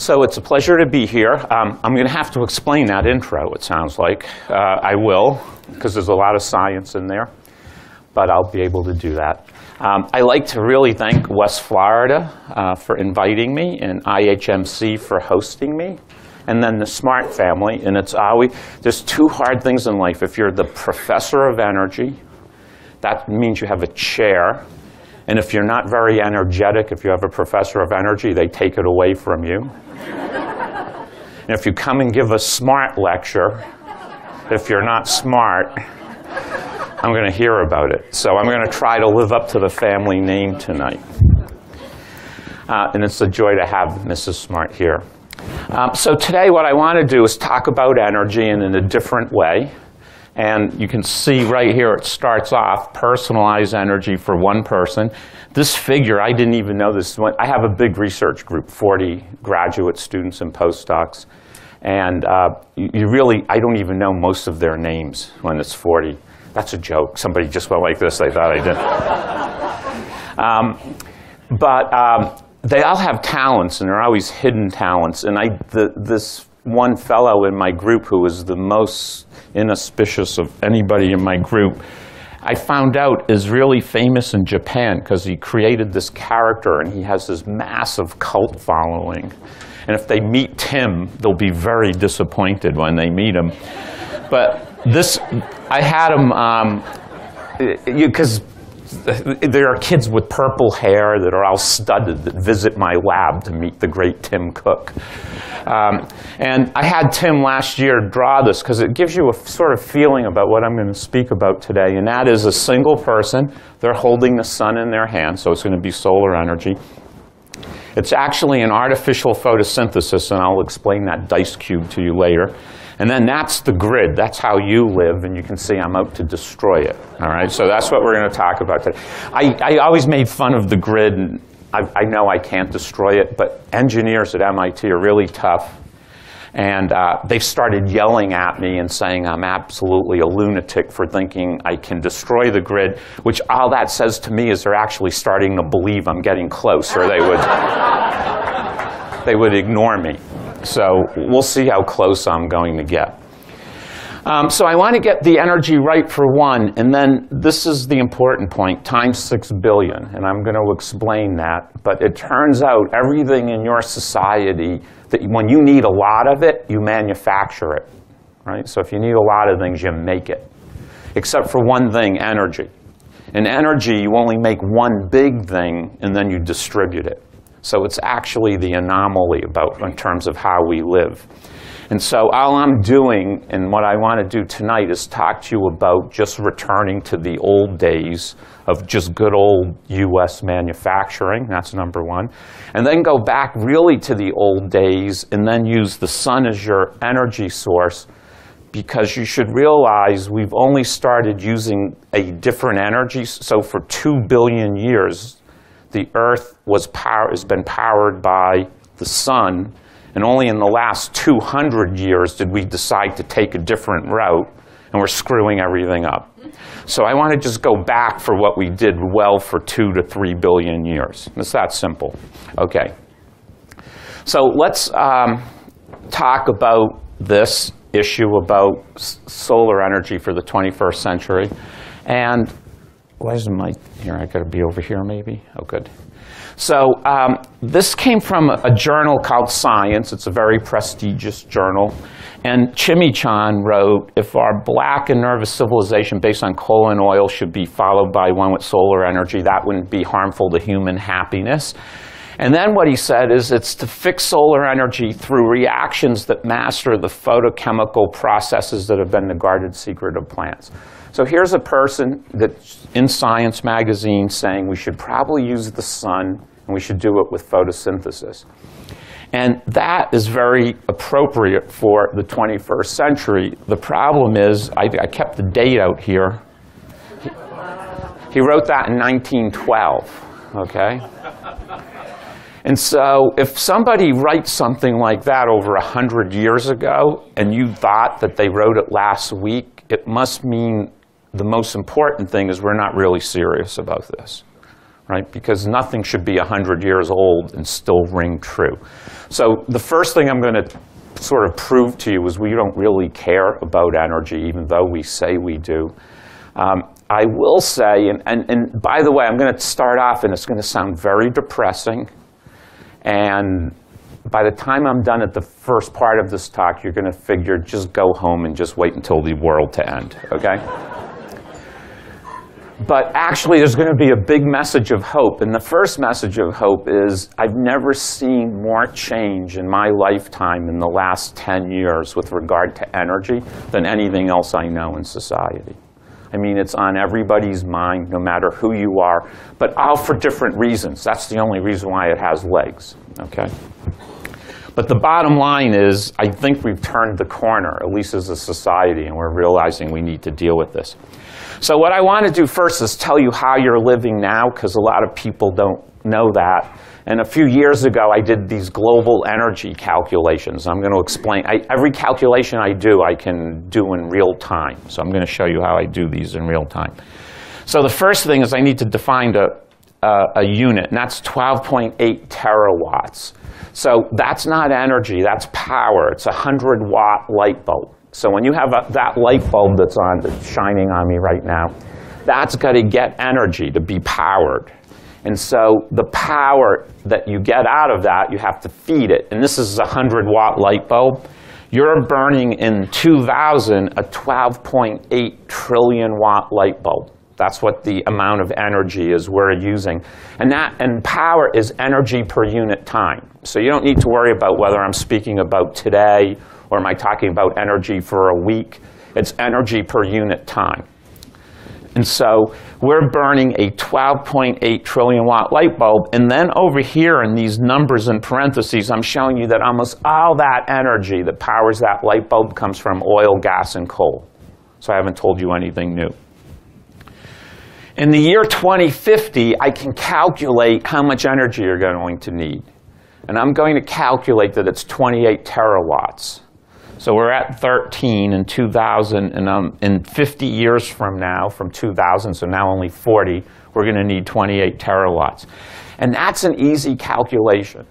So it's a pleasure to be here. Um, I'm going to have to explain that intro, it sounds like. Uh, I will, because there's a lot of science in there, but I'll be able to do that. Um, I like to really thank West Florida uh, for inviting me and IHMC for hosting me. And then the Smart family, and it's always, there's two hard things in life. If you're the professor of energy, that means you have a chair. And if you're not very energetic, if you have a professor of energy, they take it away from you. and if you come and give a smart lecture, if you're not smart, I'm going to hear about it. So I'm going to try to live up to the family name tonight. Uh, and it's a joy to have Mrs. Smart here. Um, so today what I want to do is talk about energy and in a different way. And you can see right here it starts off personalized energy for one person. This figure, I didn't even know this. I have a big research group, 40 graduate students and postdocs. And uh, you really, I don't even know most of their names when it's 40. That's a joke. Somebody just went like this. They thought I did. um, but um, they all have talents, and they're always hidden talents. And I, the, this one fellow in my group who was the most inauspicious of anybody in my group, I found out is really famous in Japan because he created this character and he has this massive cult following. And if they meet Tim, they'll be very disappointed when they meet him. But this, I had him, because um, there are kids with purple hair that are all studded that visit my lab to meet the great Tim Cook. Um, and I had Tim last year draw this because it gives you a sort of feeling about what I'm going to speak about today. And that is a single person. They're holding the sun in their hand, so it's going to be solar energy. It's actually an artificial photosynthesis, and I'll explain that dice cube to you later. And then that's the grid. That's how you live, and you can see I'm out to destroy it. All right, so that's what we're going to talk about today. I, I always made fun of the grid, and I, I know I can't destroy it, but engineers at MIT are really tough. And uh, they've started yelling at me and saying I'm absolutely a lunatic for thinking I can destroy the grid, which all that says to me is they're actually starting to believe I'm getting close, or they would, they would ignore me. So we'll see how close I'm going to get. Um, so I want to get the energy right for one, and then this is the important point, times 6 billion, and I'm going to explain that. But it turns out everything in your society, that when you need a lot of it, you manufacture it. Right? So if you need a lot of things, you make it. Except for one thing, energy. In energy, you only make one big thing, and then you distribute it. So it's actually the anomaly about in terms of how we live. And so all I'm doing and what I want to do tonight is talk to you about just returning to the old days of just good old US manufacturing. That's number one. And then go back really to the old days and then use the sun as your energy source because you should realize we've only started using a different energy. So for two billion years, the Earth was power, has been powered by the sun, and only in the last 200 years did we decide to take a different route, and we're screwing everything up. So I want to just go back for what we did well for two to three billion years. It's that simple. Okay. So let's um, talk about this issue about solar energy for the 21st century. And why is the mic here? I got to be over here maybe? Oh, good. So um, this came from a, a, journal called Science. It's a very prestigious journal. And Ciamician wrote, if our black and nervous civilization based on coal and oil should be followed by one with solar energy, that wouldn't be harmful to human happiness. And then what he said is it's to fix solar energy through reactions that master the photochemical processes that have been the guarded secret of plants. So here's a person that's in Science magazine saying we should probably use the sun and we should do it with photosynthesis. And that is very appropriate for the 21st century. The problem is, I, I kept the date out here. He, he wrote that in 1912, okay? And so if somebody writes something like that over 100 years ago and you thought that they wrote it last week, it must mean the most important thing is we're not really serious about this. right? Because nothing should be 100 years old and still ring true. So the first thing I'm going to sort of prove to you is we don't really care about energy, even though we say we do. Um, I will say, and, and, and by the way, I'm going to start off, and it's going to sound very depressing. And by the time I'm done at the first part of this talk, you're going to figure just go home and just wait until the world to end, okay? But actually, there's going to be a big message of hope. And the first message of hope is I've never seen more change in my lifetime in the last 10 years with regard to energy than anything else I know in society. I mean, it's on everybody's mind, no matter who you are, but all for different reasons. That's the only reason why it has legs, okay? But the bottom line is, I think we've turned the corner, at least as a society, and we're realizing we need to deal with this. So what I want to do first is tell you how you're living now, because a lot of people don't know that. And a few years ago, I did these global energy calculations. I'm going to explain. I, every calculation I do, I can do in real time. So I'm going to show you how I do these in real time. So the first thing is I need to define a, a, a unit, and that's 12.8 terawatts. So that's not energy, that's power. It's a 100 watt light bulb. So when you have a, that light bulb that's on, that's shining on me right now, that's got to get energy to be powered. And so the power that you get out of that, you have to feed it. And this is a 100 watt light bulb. You're burning in 2000 a 12.8 trillion watt light bulb. That's what the amount of energy is we're using. And that and power is energy per unit time. So you don't need to worry about whether I'm speaking about today or am I talking about energy for a week. It's energy per unit time. And so we're burning a 12.8 trillion watt light bulb. And then over here in these numbers in parentheses, I'm showing you that almost all that energy that powers that light bulb comes from oil, gas, and coal. So I haven't told you anything new. In the year 2050, I can calculate how much energy you're going to need. And I'm going to calculate that it's 28 terawatts. So we're at 13 in 2000, and um, in 50 years from now, from 2000, so now only 40, we're going to need 28 terawatts. And that's an easy calculation.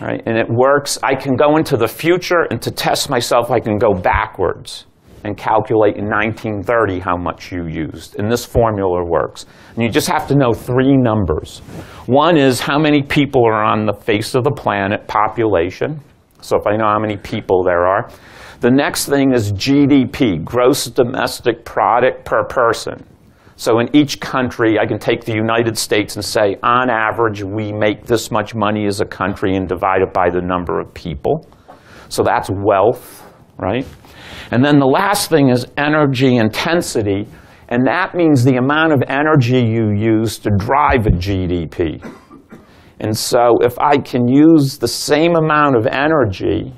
Right? And it works. I can go into the future, and to test myself, I can go backwards and calculate in 1930 how much you used. And this formula works. And you just have to know three numbers. One is how many people are on the face of the planet, population. So if I know how many people there are. The next thing is GDP, gross domestic product per person. So in each country, I can take the United States and say, on average, we make this much money as a country and divide it by the number of people. So that's wealth, right? And then the last thing is energy intensity, and that means the amount of energy you use to drive a GDP. And so if I can use the same amount of energy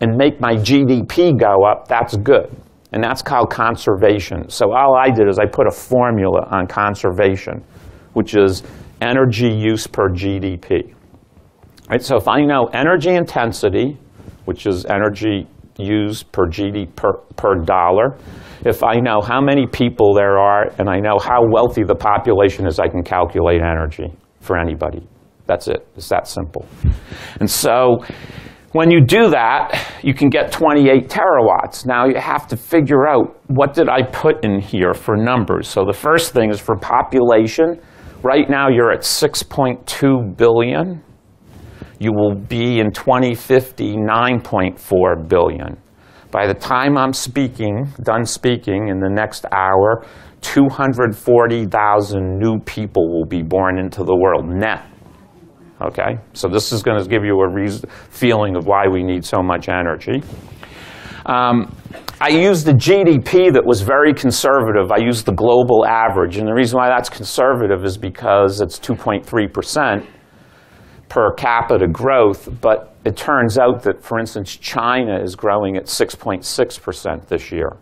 and make my GDP go up, that's good. And that's called conservation. So all I did is I put a formula on conservation, which is energy use per GDP. Right, so if I know energy intensity, which is energy used per GDP per, per dollar. If I know how many people there are and I know how wealthy the population is, I can calculate energy for anybody. That's it. It's that simple. And so when you do that, you can get 28 terawatts. Now you have to figure out what did I put in here for numbers. So the first thing is for population. Right now you're at 6.2 billion you will be in 2050 9.4 billion. By the time I'm speaking, done speaking in the next hour, 240,000 new people will be born into the world net. Okay? So this is going to give you a feeling of why we need so much energy. Um, I used the GDP that was very conservative. I used the global average. And the reason why that's conservative is because it's 2.3 percent per capita growth, but it turns out that, for instance, China is growing at 6.6% this year.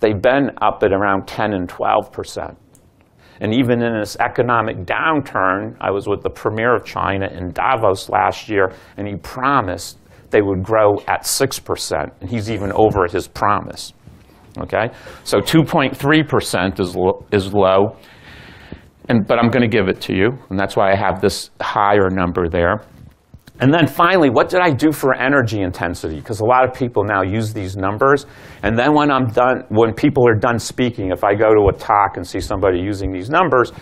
They've been up at around 10 and 12%. And even in this economic downturn, I was with the premier of China in Davos last year, and he promised they would grow at 6%. And he's even over his promise. Okay? So 2.3% is, lo- is low. and, but I'm going to give it to you, and that's why I have this higher number there. And then finally, what did I do for energy intensity? Because a lot of people now use these numbers. And then when I'm done, when people are done speaking, if I go to a talk and see somebody using these numbers,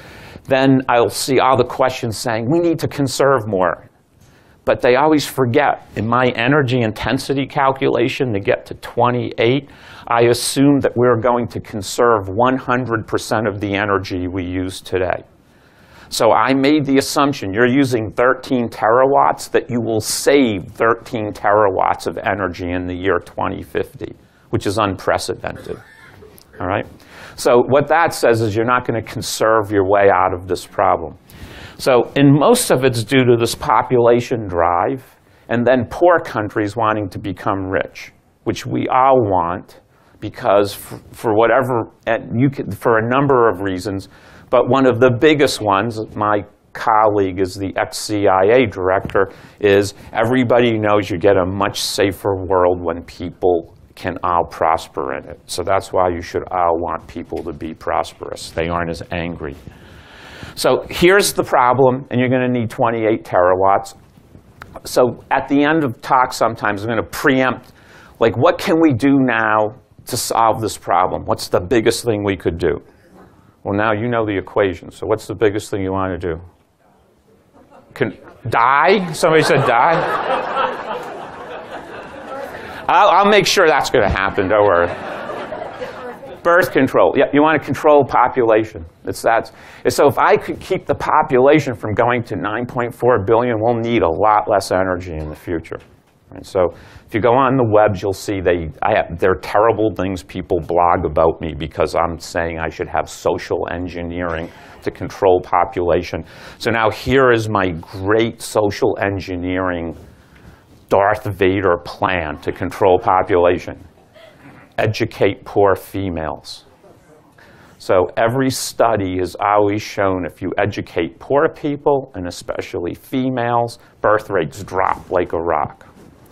then I'll see all the questions saying, we need to conserve more. But they always forget, in my energy intensity calculation to get to 28, I assume that we're going to conserve 100% of the energy we use today. So I made the assumption you're using 13 terawatts that you will save 13 terawatts of energy in the year 2050, which is unprecedented. All right? So what that says is you're not going to conserve your way out of this problem. So in most of it's due to this population drive and then poor countries wanting to become rich, which we all want because for, for whatever, you for a number of reasons, but one of the biggest ones, my colleague is the ex-CIA director, is everybody knows you get a much safer world when people can all prosper in it. So that's why you should all want people to be prosperous. They aren't as angry. So here's the problem, and you're going to need 28 terawatts. So at the end of talk sometimes I'm going to preempt, like what can we do now to solve this problem? What's the biggest thing we could do? Well, now you know the equation. So what's the biggest thing you want to do? Can, die? Somebody said die? I'll, I'll make sure that's going to happen. Don't worry. Birth control. Yeah, you want to control population. It's that. So if I could keep the population from going to 9.4 billion, we'll need a lot less energy in the future. So if you go on the webs, you'll see they, have, there are terrible things people blog about me because I'm saying I should have social engineering to control population. So now here is my great social engineering Darth Vader plan to control population. Educate poor females. So every study has always shown if you educate poor people, and especially females, birth rates drop like a rock.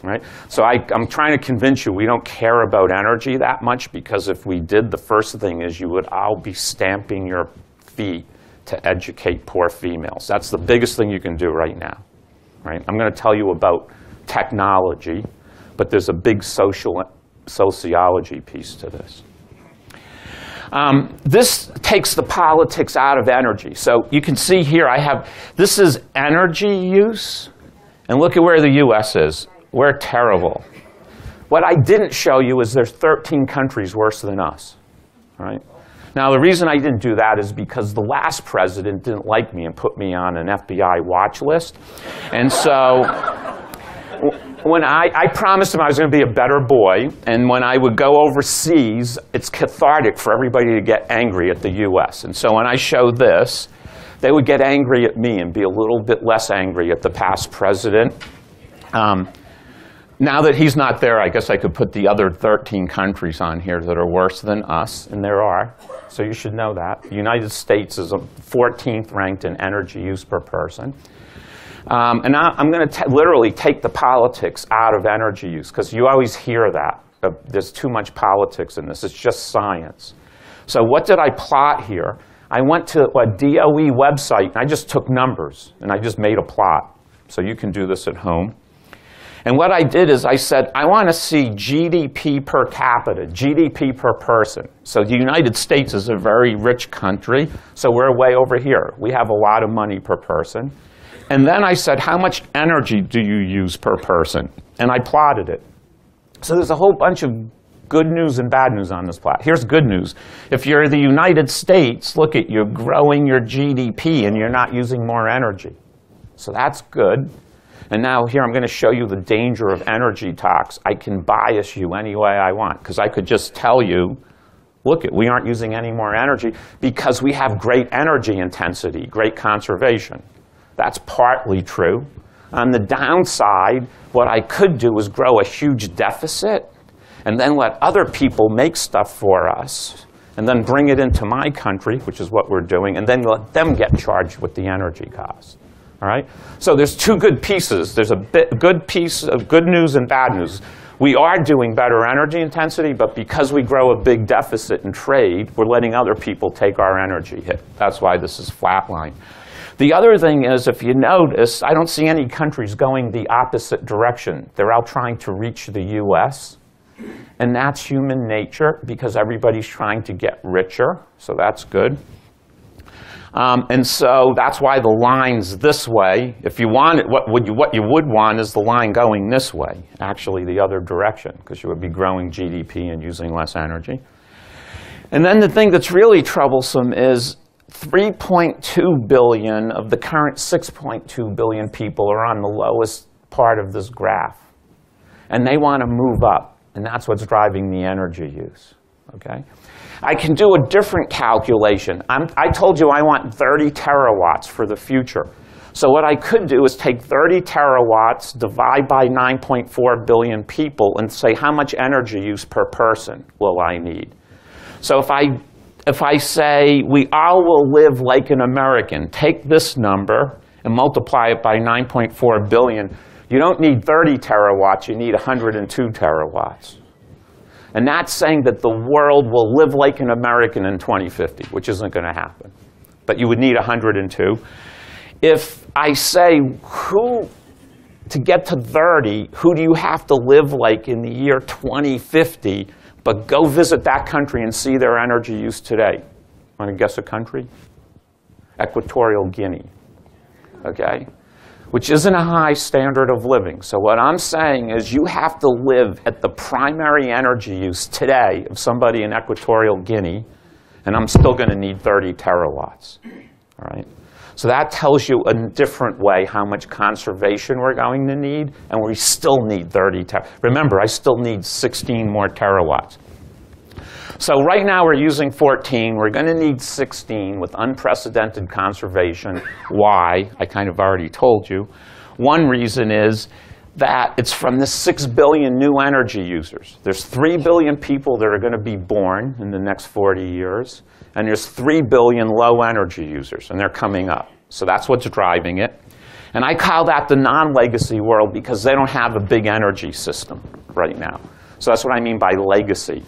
Right? So I, am trying to convince you we don't care about energy that much because if we did, the first thing is you would all be stamping your feet to educate poor females. That's the biggest thing you can do right now. Right? I'm going to tell you about technology, but there's a big social sociology piece to this. Um, this takes the politics out of energy. So you can see here I have, this is energy use, and look at where the US is. We're terrible. What I didn't show you is there's 13 countries worse than us. Right? Now, the reason I didn't do that is because the last president didn't like me and put me on an FBI watch list. And so when I, I promised him I was going to be a better boy, and when I would go overseas, it's cathartic for everybody to get angry at the U.S. And so when I show this, they would get angry at me and be a little bit less angry at the past president. Um, now that he's not there, I guess I could put the other 13 countries on here that are worse than us, and there are. So you should know that. The United States is 14th ranked in energy use per person. Um, and I, am going to literally take the politics out of energy use, because you always hear that. Uh, there's too much politics in this. It's just science. So what did I plot here? I went to a DOE website, and I just took numbers, and I just made a plot. So you can do this at home. And what I did is I said, I want to see GDP per capita, GDP per person. So the United States is a very rich country, so we're way over here. We have a lot of money per person. And then I said, how much energy do you use per person? And I plotted it. So there's a whole bunch of good news and bad news on this plot. Here's good news. If you're the United States, look at you're growing your GDP and you're not using more energy. So that's good. And now here I'm going to show you the danger of energy talks. I can bias you any way I want because I could just tell you, look, we aren't using any more energy because we have great energy intensity, great conservation. That's partly true. On the downside, what I could do is grow a huge deficit and then let other people make stuff for us and then bring it into my country, which is what we're doing, and then let them get charged with the energy cost. All right? So there's two good pieces. There's a bit, good piece of good news and bad news. We are doing better energy intensity, but because we grow a big deficit in trade, we're letting other people take our energy hit. That's why this is flatline. The other thing is, if you notice, I don't see any countries going the opposite direction. They're all trying to reach the US. And that's human nature because everybody's trying to get richer, so that's good. Um, and so that's why the line's this way. If you want it, what, would you, what you would want is the line going this way, actually the other direction, because you would be growing GDP and using less energy. And then the thing that's really troublesome is 3.2 billion of the current 6.2 billion people are on the lowest part of this graph. And they want to move up, and that's what's driving the energy use. Okay? I can do a different calculation. I'm, i told you I want 30 terawatts for the future. So what I could do is take 30 terawatts, divide by 9.4 billion people, and say how much energy use per person will I need. So if I, if I say we all will live like an American, take this number and multiply it by 9.4 billion, you don't need 30 terawatts, you need 102 terawatts. And that's saying that the world will live like an American in 2050, which isn't going to happen. But you would need 102. If I say, who, to get to 30, who do you have to live like in the year 2050? But go visit that country and see their energy use today. Want to guess a country? Equatorial Guinea. Okay? Which isn't a high standard of living. So what I'm saying is you have to live at the primary energy use today of somebody in Equatorial Guinea, and I'm still going to need 30 terawatts. All right? So that tells you a different way how much conservation we're going to need, and we still need 30 ter Remember, I still need 16 more terawatts. So right now we're using 14. We're going to need 16 with unprecedented conservation. Why? I kind of already told you. One reason is that it's from the 6 billion new energy users. There's 3 billion people that are going to be born in the next 40 years, and there's 3 billion low energy users, and they're coming up. So that's what's driving it. And I call that the non-legacy world because they don't have a big energy system right now. So that's what I mean by legacy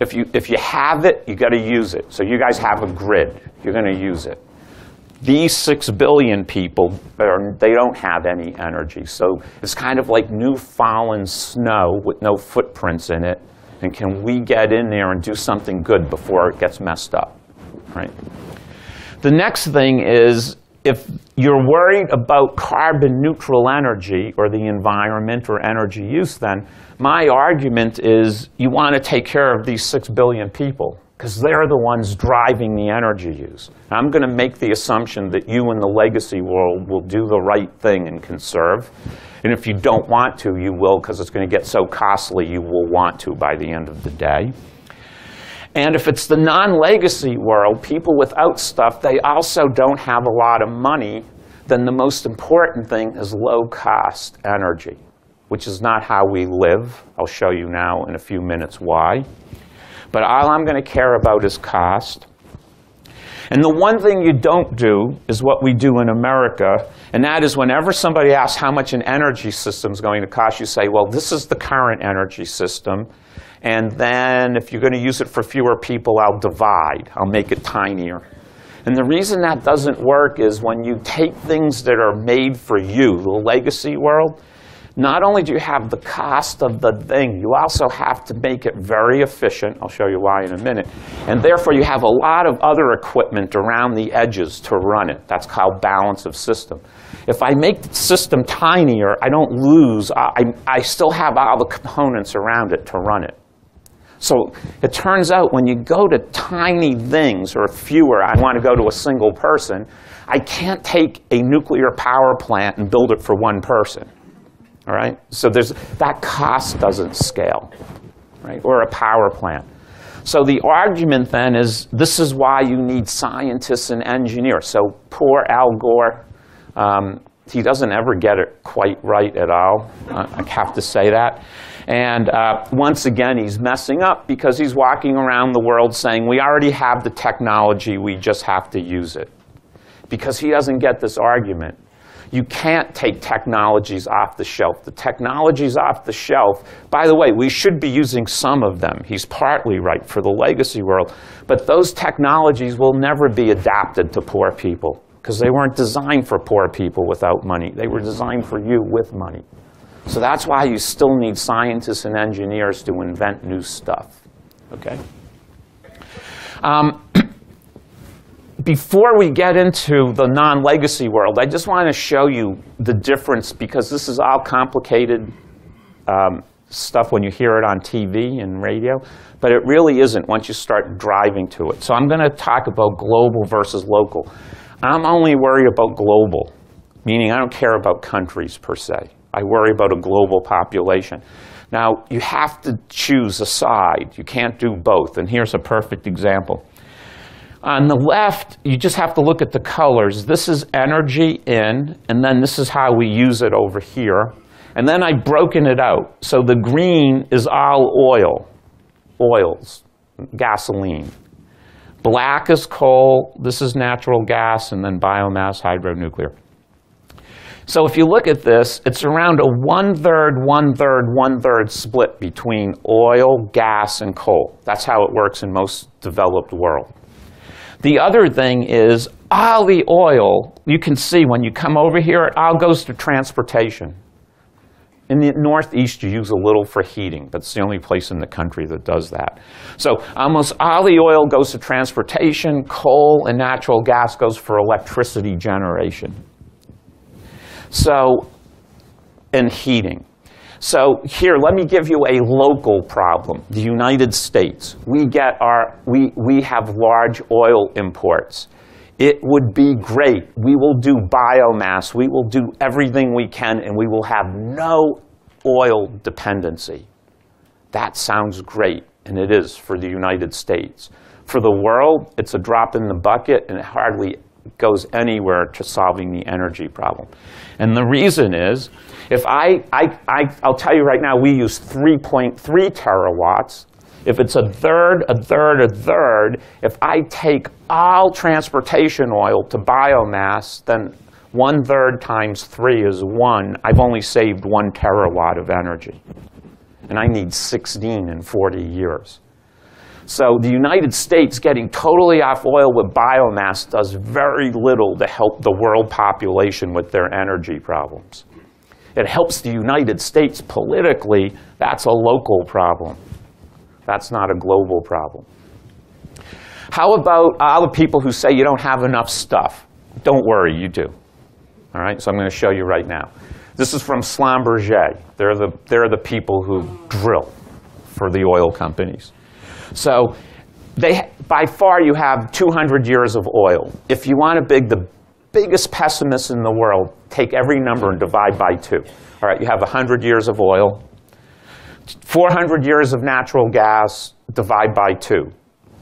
if you, if you have it, you got to use it. So you guys have a grid. You're going to use it. These six billion people, are, they don't have any energy. So it's kind of like new fallen snow with no footprints in it. And can we get in there and do something good before it gets messed up? Right? The next thing is if you're worried about carbon neutral energy or the environment or energy use, then my argument is you want to take care of these six billion people because they're the ones driving the energy use. I'm going to make the assumption that you in the legacy world will do the right thing and conserve. And if you don't want to, you will because it's going to get so costly you will want to by the end of the day. And if it's the non-legacy world, people without stuff, they also don't have a lot of money, then the most important thing is low-cost energy, which is not how we live. I'll show you now in a few minutes why. But all I'm going to care about is cost. And the one thing you don't do is what we do in America, and that is whenever somebody asks how much an energy system is going to cost, you say, well, this is the current energy system, and then if you're going to use it for fewer people, I'll divide. I'll make it tinier. And the reason that doesn't work is when you take things that are made for you, the legacy world, not only do you have the cost of the thing, you also have to make it very efficient. I'll show you why in a minute. And therefore, you have a lot of other equipment around the edges to run it. That's called balance of system. If I make the system tinier, I don't lose. I, I still have all the components around it to run it. So it turns out when you go to tiny things or fewer, I want to go to a single person, I can't take a nuclear power plant and build it for one person. All right? So there's, that cost doesn't scale, right? Or a power plant. So the argument then is this is why you need scientists and engineers. So poor Al Gore, um, he doesn't ever get it quite right at all. I have to say that. And uh, once again, he's messing up because he's walking around the world saying, we already have the technology, we just have to use it. Because he doesn't get this argument. You can't take technologies off the shelf. The technologies off the shelf, by the way, we should be using some of them. He's partly right for the legacy world. But those technologies will never be adapted to poor people because they weren't designed for poor people without money. They were designed for you with money. So that's why you still need scientists and engineers to invent new stuff. Okay? Um, before we get into the non-legacy world, I just want to show you the difference because this is all complicated um, stuff when you hear it on TV and radio, but it really isn't once you start driving to it. So I'm going to talk about global versus local. I'm only worried about global, meaning I don't care about countries per se. I worry about a global population. Now, you have to choose a side. You can't do both. And here's a perfect example. On the left, you just have to look at the colors. This is energy in, and then this is how we use it over here. And then I've broken it out. So the green is all oil, oils, gasoline. Black is coal, this is natural gas, and then biomass, hydronuclear. So if you look at this, it's around a one-third, one-third, one-third split between oil, gas, and coal. That's how it works in most developed world. The other thing is all the oil, you can see when you come over here, it all goes to transportation. In the Northeast, you use a little for heating. That's the only place in the country that does that. So almost all the oil goes to transportation, coal and natural gas goes for electricity generation. So, and heating. So here, let me give you a local problem. The United States, we get our, we, we have large oil imports. It would be great. We will do biomass. We will do everything we can, and we will have no oil dependency. That sounds great, and it is for the United States. For the world, it's a drop in the bucket, and it hardly goes anywhere to solving the energy problem. And the reason is, if I, I, I, I'll tell you right now, we use 3.3 terawatts. If it's a third, a third, a third, if I take all transportation oil to biomass, then one third times three is one. I've only saved one terawatt of energy. And I need 16 in 40 years. So the United States getting totally off oil with biomass does very little to help the world population with their energy problems. It helps the United States politically. That's a local problem. That's not a global problem. How about all the people who say you don't have enough stuff? Don't worry, you do. All right, so I'm going to show you right now. This is from Schlumberger. They're the, they're the people who drill for the oil companies. So they, by far, you have 200 years of oil. If you want to be the biggest pessimist in the world, take every number and divide by two. All right, you have 100 years of oil, 400 years of natural gas, divide by two.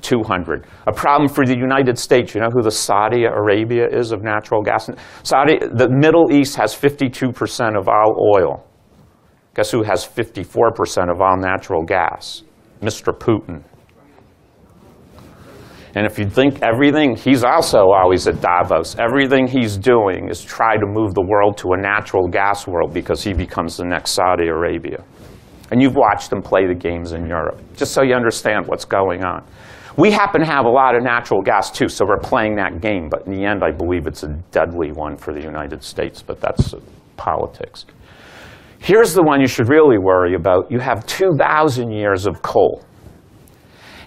200. A problem for the United States, you know who the Saudi Arabia is of natural gas? Saudi, the Middle East has 52% of all oil. Guess who has 54% of all natural gas? Mr. Putin. And if you think everything, he's also always at Davos. Everything he's doing is try to move the world to a natural gas world because he becomes the next Saudi Arabia. And you've watched him play the games in Europe, just so you understand what's going on. We happen to have a lot of natural gas too, so we're playing that game. But in the end, I believe it's a deadly one for the United States, but that's politics. Here's the one you should really worry about. You have 2,000 years of coal.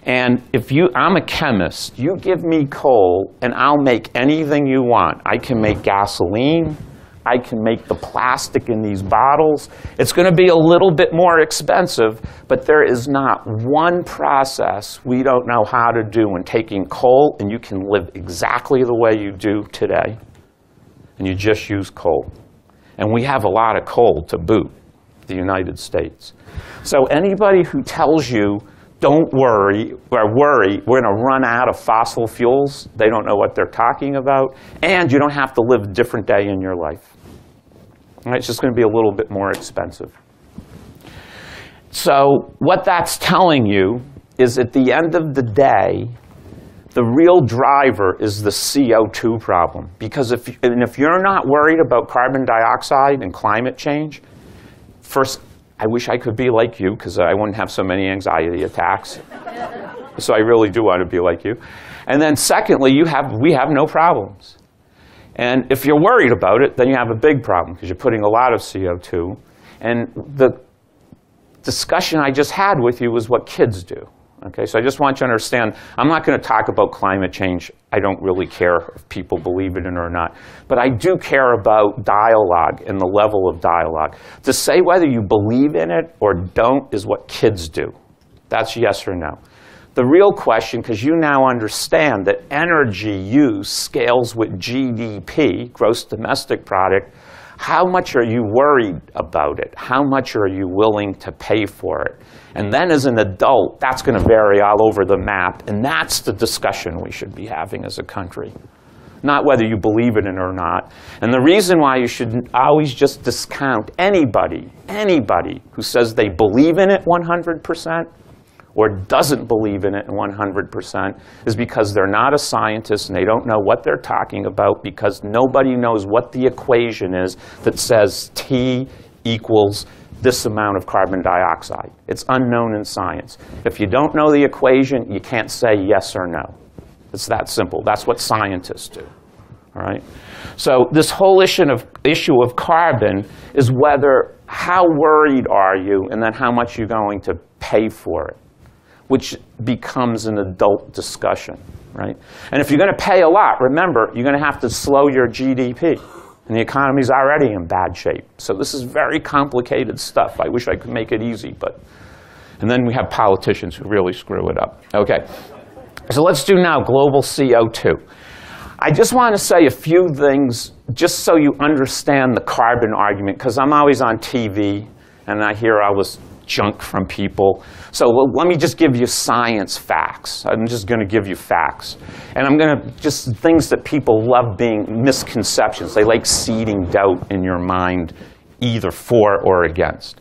And if you, I'm a chemist, you give me coal and I'll make anything you want. I can make gasoline. I can make the plastic in these bottles. It's going to be a little bit more expensive, but there is not one process we don't know how to do in taking coal and you can live exactly the way you do today. And you just use coal. And we have a lot of coal to boot, the United States. So anybody who tells you don't worry, or worry, we're going to run out of fossil fuels. They don't know what they're talking about. And you don't have to live a different day in your life. It's just going to be a little bit more expensive. So what that's telling you is at the end of the day, The real driver is the CO2 problem. Because if, and if you're not worried about carbon dioxide and climate change, first, I wish I could be like you because I wouldn't have so many anxiety attacks. so I really do want to be like you. And then secondly, you have, we have no problems. And if you're worried about it, then you have a big problem because you're putting a lot of CO2. And the discussion I just had with you was what kids do. Okay, so I just want you to understand, I'm not going to talk about climate change. I don't really care if people believe in it or not. But I do care about dialogue and the level of dialogue. To say whether you believe in it or don't is what kids do. That's yes or no. The real question, because you now understand that energy use scales with GDP, gross domestic product, how much are you worried about it? How much are you willing to pay for it? And then as an adult, that's going to vary all over the map. And that's the discussion we should be having as a country. Not whether you believe in it or not. And the reason why you should always just discount anybody, anybody who says they believe in it 100% or doesn't believe in it 100% is because they're not a scientist and they don't know what they're talking about because nobody knows what the equation is that says T equals this amount of carbon dioxide. It's unknown in science. If you don't know the equation, you can't say yes or no. It's that simple. That's what scientists do. All right? So this whole issue of, issue of carbon is whether, how worried are you, and then how much you're going to pay for it which becomes an adult discussion, right? And if you're going to pay a lot, remember, you're going to have to slow your GDP. And the economy's already in bad shape. So this is very complicated stuff. I wish I could make it easy, but. And then we have politicians who really screw it up. Okay. So let's do now global CO2. I just want to say a few things just so you understand the carbon argument, because I'm always on TV and I hear all this junk from people. So let me just give you science facts. I'm just going to give you facts. And I'm going to just things that people love being misconceptions. They like seeding doubt in your mind, either for or against.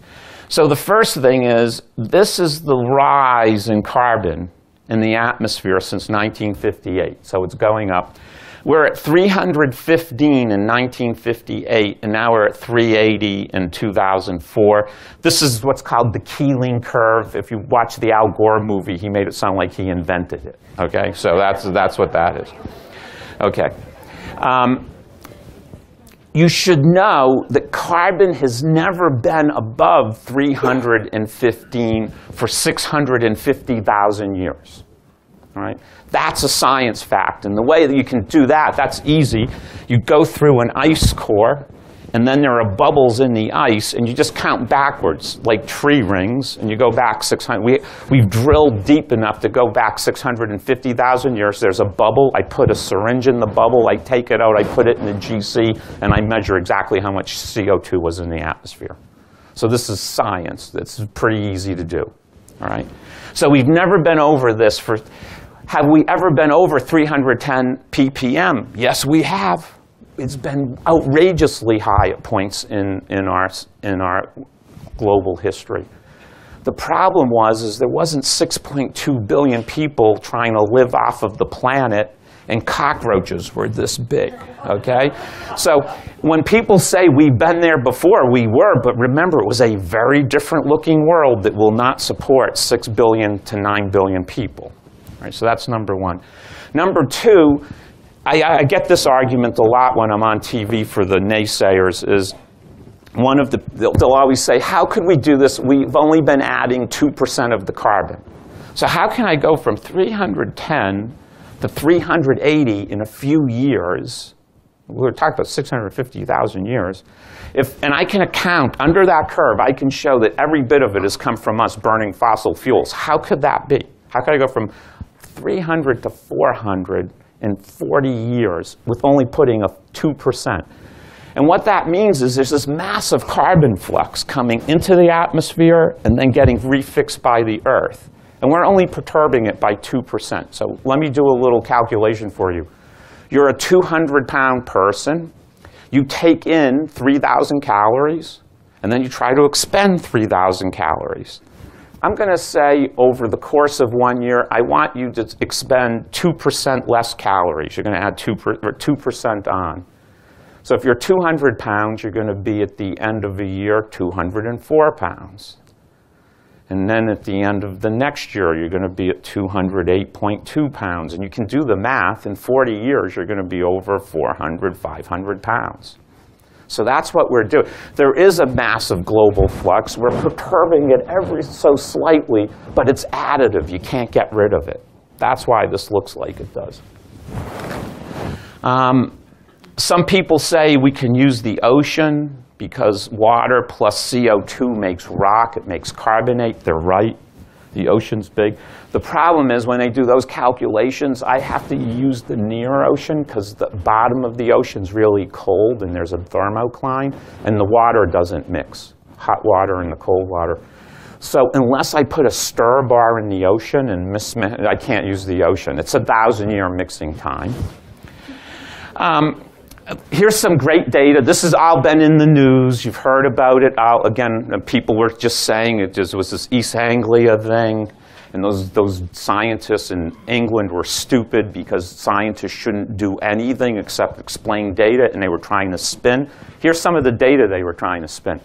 So the first thing is this is the rise in carbon in the atmosphere since 1958. So it's going up. We're at 315 in 1958, and now we're at 380 in 2004. This is what's called the Keeling curve. If you watch the Al Gore movie, he made it sound like he invented it. Okay, so that's, that's what that is. Okay. Um, you should know that carbon has never been above 315 for 650,000 years. Right? That's a science fact. And the way that you can do that, that's easy. You go through an ice core, and then there are bubbles in the ice, and you just count backwards, like tree rings, and you go back 600. We, we've drilled deep enough to go back 650,000 years. There's a bubble. I put a syringe in the bubble. I take it out. I put it in the GC, and I measure exactly how much CO2 was in the atmosphere. So this is science. It's pretty easy to do. All right? So we've never been over this for have we ever been over 310 ppm? Yes, we have. It's been outrageously high at points in, in, our, in our global history. The problem was is there wasn't 6.2 billion people trying to live off of the planet and cockroaches were this big, okay? So when people say we've been there before, we were, but remember it was a very different looking world that will not support 6 billion to 9 billion people. Right, so that's number one. Number two, I, I, get this argument a lot when I'm on TV for the naysayers is one of the, they'll, they'll always say, how could we do this? We've only been adding 2% of the carbon. So how can I go from 310 to 380 in a few years? We were talking about 650,000 years. If, and I can account, under that curve, I can show that every bit of it has come from us burning fossil fuels. How could that be? How could I go from 300 to 400 in 40 years with only putting a 2%. And what that means is there's this massive carbon flux coming into the atmosphere and then getting refixed by the Earth. And we're only perturbing it by 2%. So let me do a little calculation for you. You're a 200 pound person. You take in 3,000 calories, and then you try to expend 3,000 calories. I'm going to say over the course of one year, I want you to expend 2% less calories. You're going to add 2 2% on. So if you're 200 pounds, you're going to be at the end of a year 204 pounds. And then at the end of the next year, you're going to be at 208.2 pounds. And you can do the math. In 40 years, you're going to be over 400, 500 pounds. So that's what we're doing. There is a massive global flux. We're perturbing it every so slightly, but it's additive. You can't get rid of it. That's why this looks like it does. Um, some people say we can use the ocean because water plus CO2 makes rock, it makes carbonate. They're right. The ocean's big. The problem is when they do those calculations, I have to use the near ocean because the bottom of the ocean's really cold and there's a thermocline, and the water doesn't mix, hot water and the cold water. So unless I put a stir bar in the ocean and I can't use the ocean. It's a thousand year mixing time. Um, here's some great data. This has all been in the news. You've heard about it. I'll, again, people were just saying it just was this East Anglia thing. And those, those scientists in England were stupid because scientists shouldn't do anything except explain data, and they were trying to spin. Here's some of the data they were trying to spin.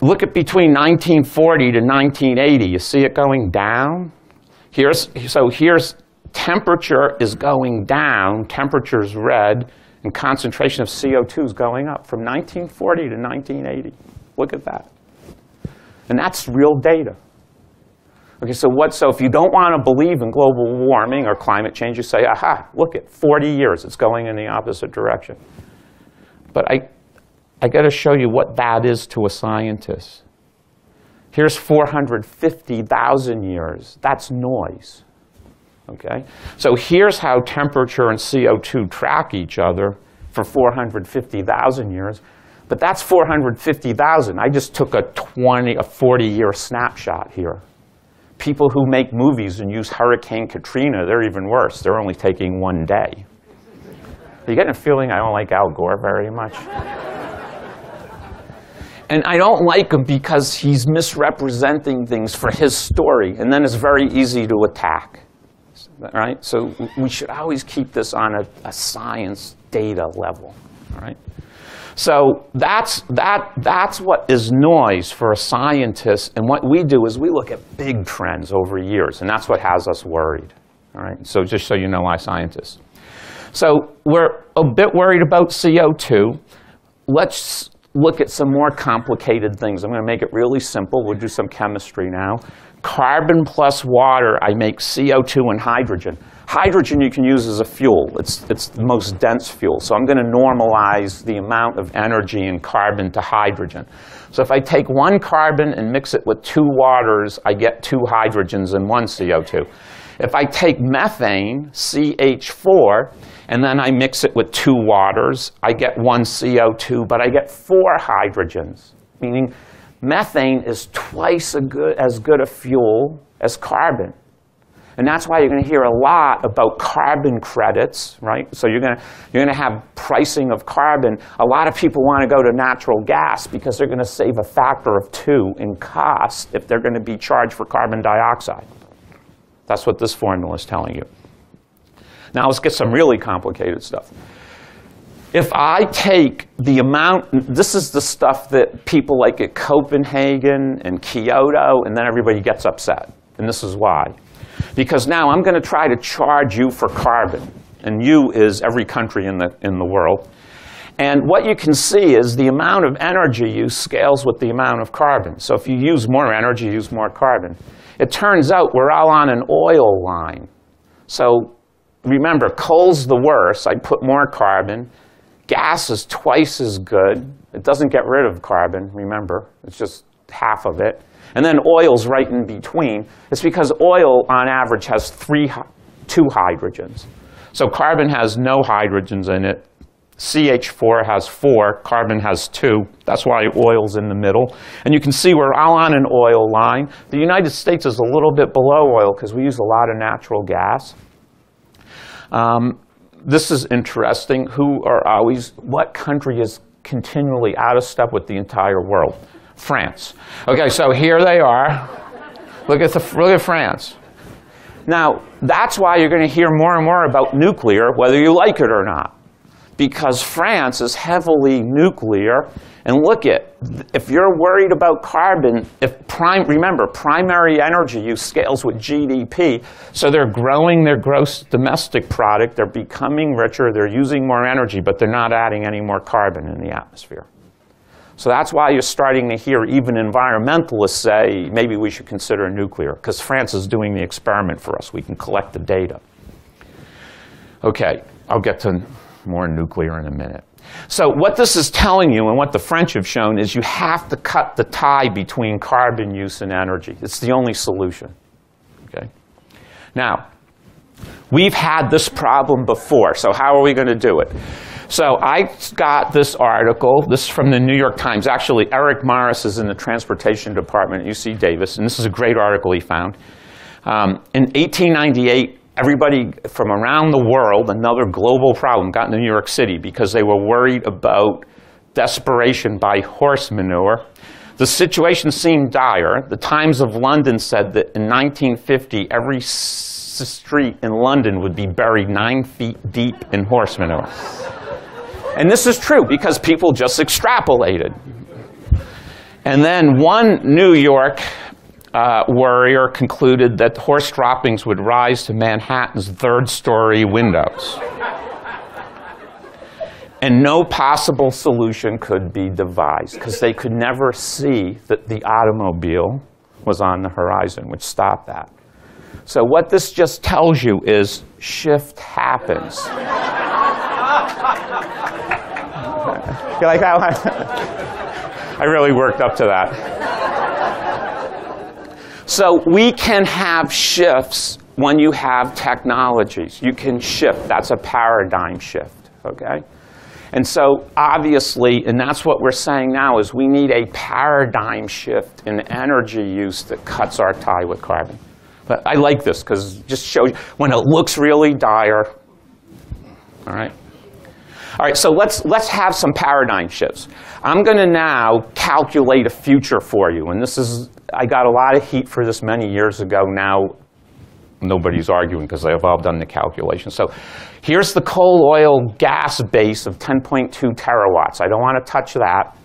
Look at between 1940 to 1980. You see it going down? Here's, so here's temperature is going down, temperature's red, and concentration of CO2 is going up from 1940 to 1980. Look at that. And that's real data. Okay, so what, so if you don't want to believe in global warming or climate change, you say, aha, look at 40 years, it's going in the opposite direction. But I, I got to show you what that is to a scientist. Here's 450,000 years. That's noise. Okay? So here's how temperature and CO2 track each other for 450,000 years. But that's 450,000. I just took a 20, a 40 year snapshot here. People who make movies and use Hurricane Katrina, they're even worse. They're only taking one day. Are you getting a feeling I don't like Al Gore very much? and I don't like him because he's misrepresenting things for his story, and then it's very easy to attack right? So we should always keep this on a, a science data level, all right? So that's, that, that's what is noise for a scientist. And what we do is we look at big trends over years, and that's what has us worried. All right? So just so you know, I scientists. So we're a bit worried about CO2. Let's look at some more complicated things. I'm going to make it really simple. We'll do some chemistry now carbon plus water, I make CO2 and hydrogen. Hydrogen you can use as a fuel. It's, it's the most dense fuel. So I'm going to normalize the amount of energy in carbon to hydrogen. So if I take one carbon and mix it with two waters, I get two hydrogens and one CO2. If I take methane, CH4, and then I mix it with two waters, I get one CO2, but I get four hydrogens, meaning methane is twice as good, as good a fuel as carbon. And that's why you're going to hear a lot about carbon credits, right? So you're going to, you're going to have pricing of carbon. A lot of people want to go to natural gas because they're going to save a factor of two in cost if they're going to be charged for carbon dioxide. That's what this formula is telling you. Now let's get some really complicated stuff if I take the amount, this is the stuff that people like at Copenhagen and Kyoto, and then everybody gets upset. And this is why. Because now I'm going to try to charge you for carbon. And you is every country in the, in the world. And what you can see is the amount of energy used scales with the amount of carbon. So if you use more energy, you use more carbon. It turns out we're all on an oil line. So remember, coal's the worst. I put more carbon. Gas is twice as good. It doesn't get rid of carbon, remember. It's just half of it. And then oil's right in between. It's because oil, on average, has three, two hydrogens. So carbon has no hydrogens in it. CH4 has four, carbon has two. That's why oil's in the middle. And you can see we're all on an oil line. The United States is a little bit below oil because we use a lot of natural gas. Um, this is interesting. Who are always, what country is continually out of step with the entire world? France. Okay, so here they are. Look at, the, look at France. Now, that's why you're going to hear more and more about nuclear, whether you like it or not. Because France is heavily nuclear. And look at, if you're worried about carbon, if prime, remember, primary energy use scales with GDP. So they're growing their gross domestic product, they're becoming richer, they're using more energy, but they're not adding any more carbon in the atmosphere. So that's why you're starting to hear even environmentalists say maybe we should consider nuclear, because France is doing the experiment for us. We can collect the data. Okay, I'll get to more nuclear in a minute. So what this is telling you and what the French have shown is you have to cut the tie between carbon use and energy. It's the only solution. Okay? Now, we've had this problem before, so how are we going to do it? So I got this article. This is from the New York Times. Actually, Eric Morris is in the transportation department at UC Davis, and this is a great article he found. Um, in 1898, everybody from around the world, another global problem, got into New York City because they were worried about desperation by horse manure. The situation seemed dire. The Times of London said that in 1950, every street in London would be buried nine feet deep in horse manure. And this is true because people just extrapolated. And then one New York uh, worrier concluded that horse droppings would rise to Manhattan's third story windows. And no possible solution could be devised because they could never see that the automobile was on the horizon, which stopped that. So, what this just tells you is shift happens. You like that one? I really worked up to that. So we can have shifts when you have technologies. You can shift. That's a paradigm shift, okay? And so obviously, and that's what we're saying now, is we need a paradigm shift in energy use that cuts our tie with carbon. But I like this because it just shows you when it looks really dire, all right? All right, so let's, let's have some paradigm shifts. I'm going to now calculate a future for you. And this is, I got a lot of heat for this many years ago. Now nobody's arguing because they've all done the calculation. So here's the coal oil gas base of 10.2 terawatts. I don't want to touch that.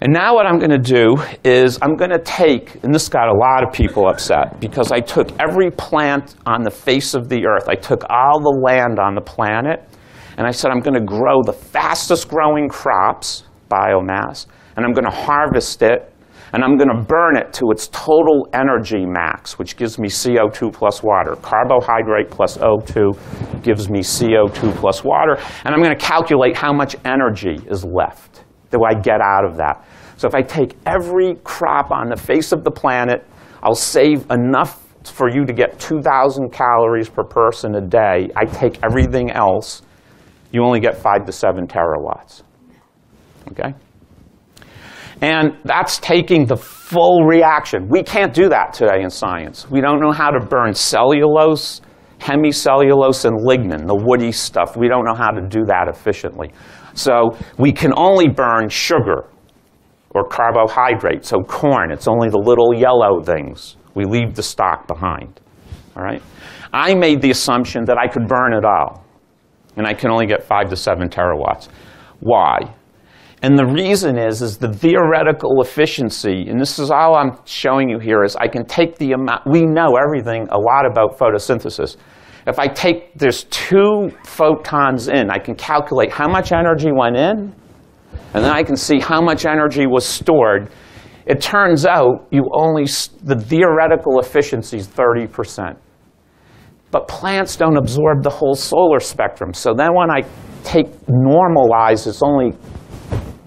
And now what I'm going to do is I'm going to take, and this got a lot of people upset, because I took every plant on the face of the earth. I took all the land on the planet, and I said, I'm going to grow the fastest growing crops, biomass, and I'm going to harvest it, and I'm going to burn it to its total energy max, which gives me CO2 plus water. Carbohydrate plus O2 gives me CO2 plus water, and I'm going to calculate how much energy is left. Do I get out of that? So if I take every crop on the face of the planet, I'll save enough for you to get 2,000 calories per person a day. I take everything else, you only get five to seven terawatts. Okay? And that's taking the full reaction. We can't do that today in science. We don't know how to burn cellulose, hemicellulose, and lignin, the woody stuff. We don't know how to do that efficiently. So we can only burn sugar or carbohydrate. So corn, it's only the little yellow things. We leave the stalk behind. All right? I made the assumption that I could burn it all and I can only get five to seven terawatts. Why? And the reason is, is the theoretical efficiency, and this is all I'm showing you here, is I can take the amount, we know everything, a lot about photosynthesis. If I take, there's two photons in, I can calculate how much energy went in, and then I can see how much energy was stored. It turns out you only, the theoretical efficiency is 30%. But plants don't absorb the whole solar spectrum. So then when I take normalize, it's only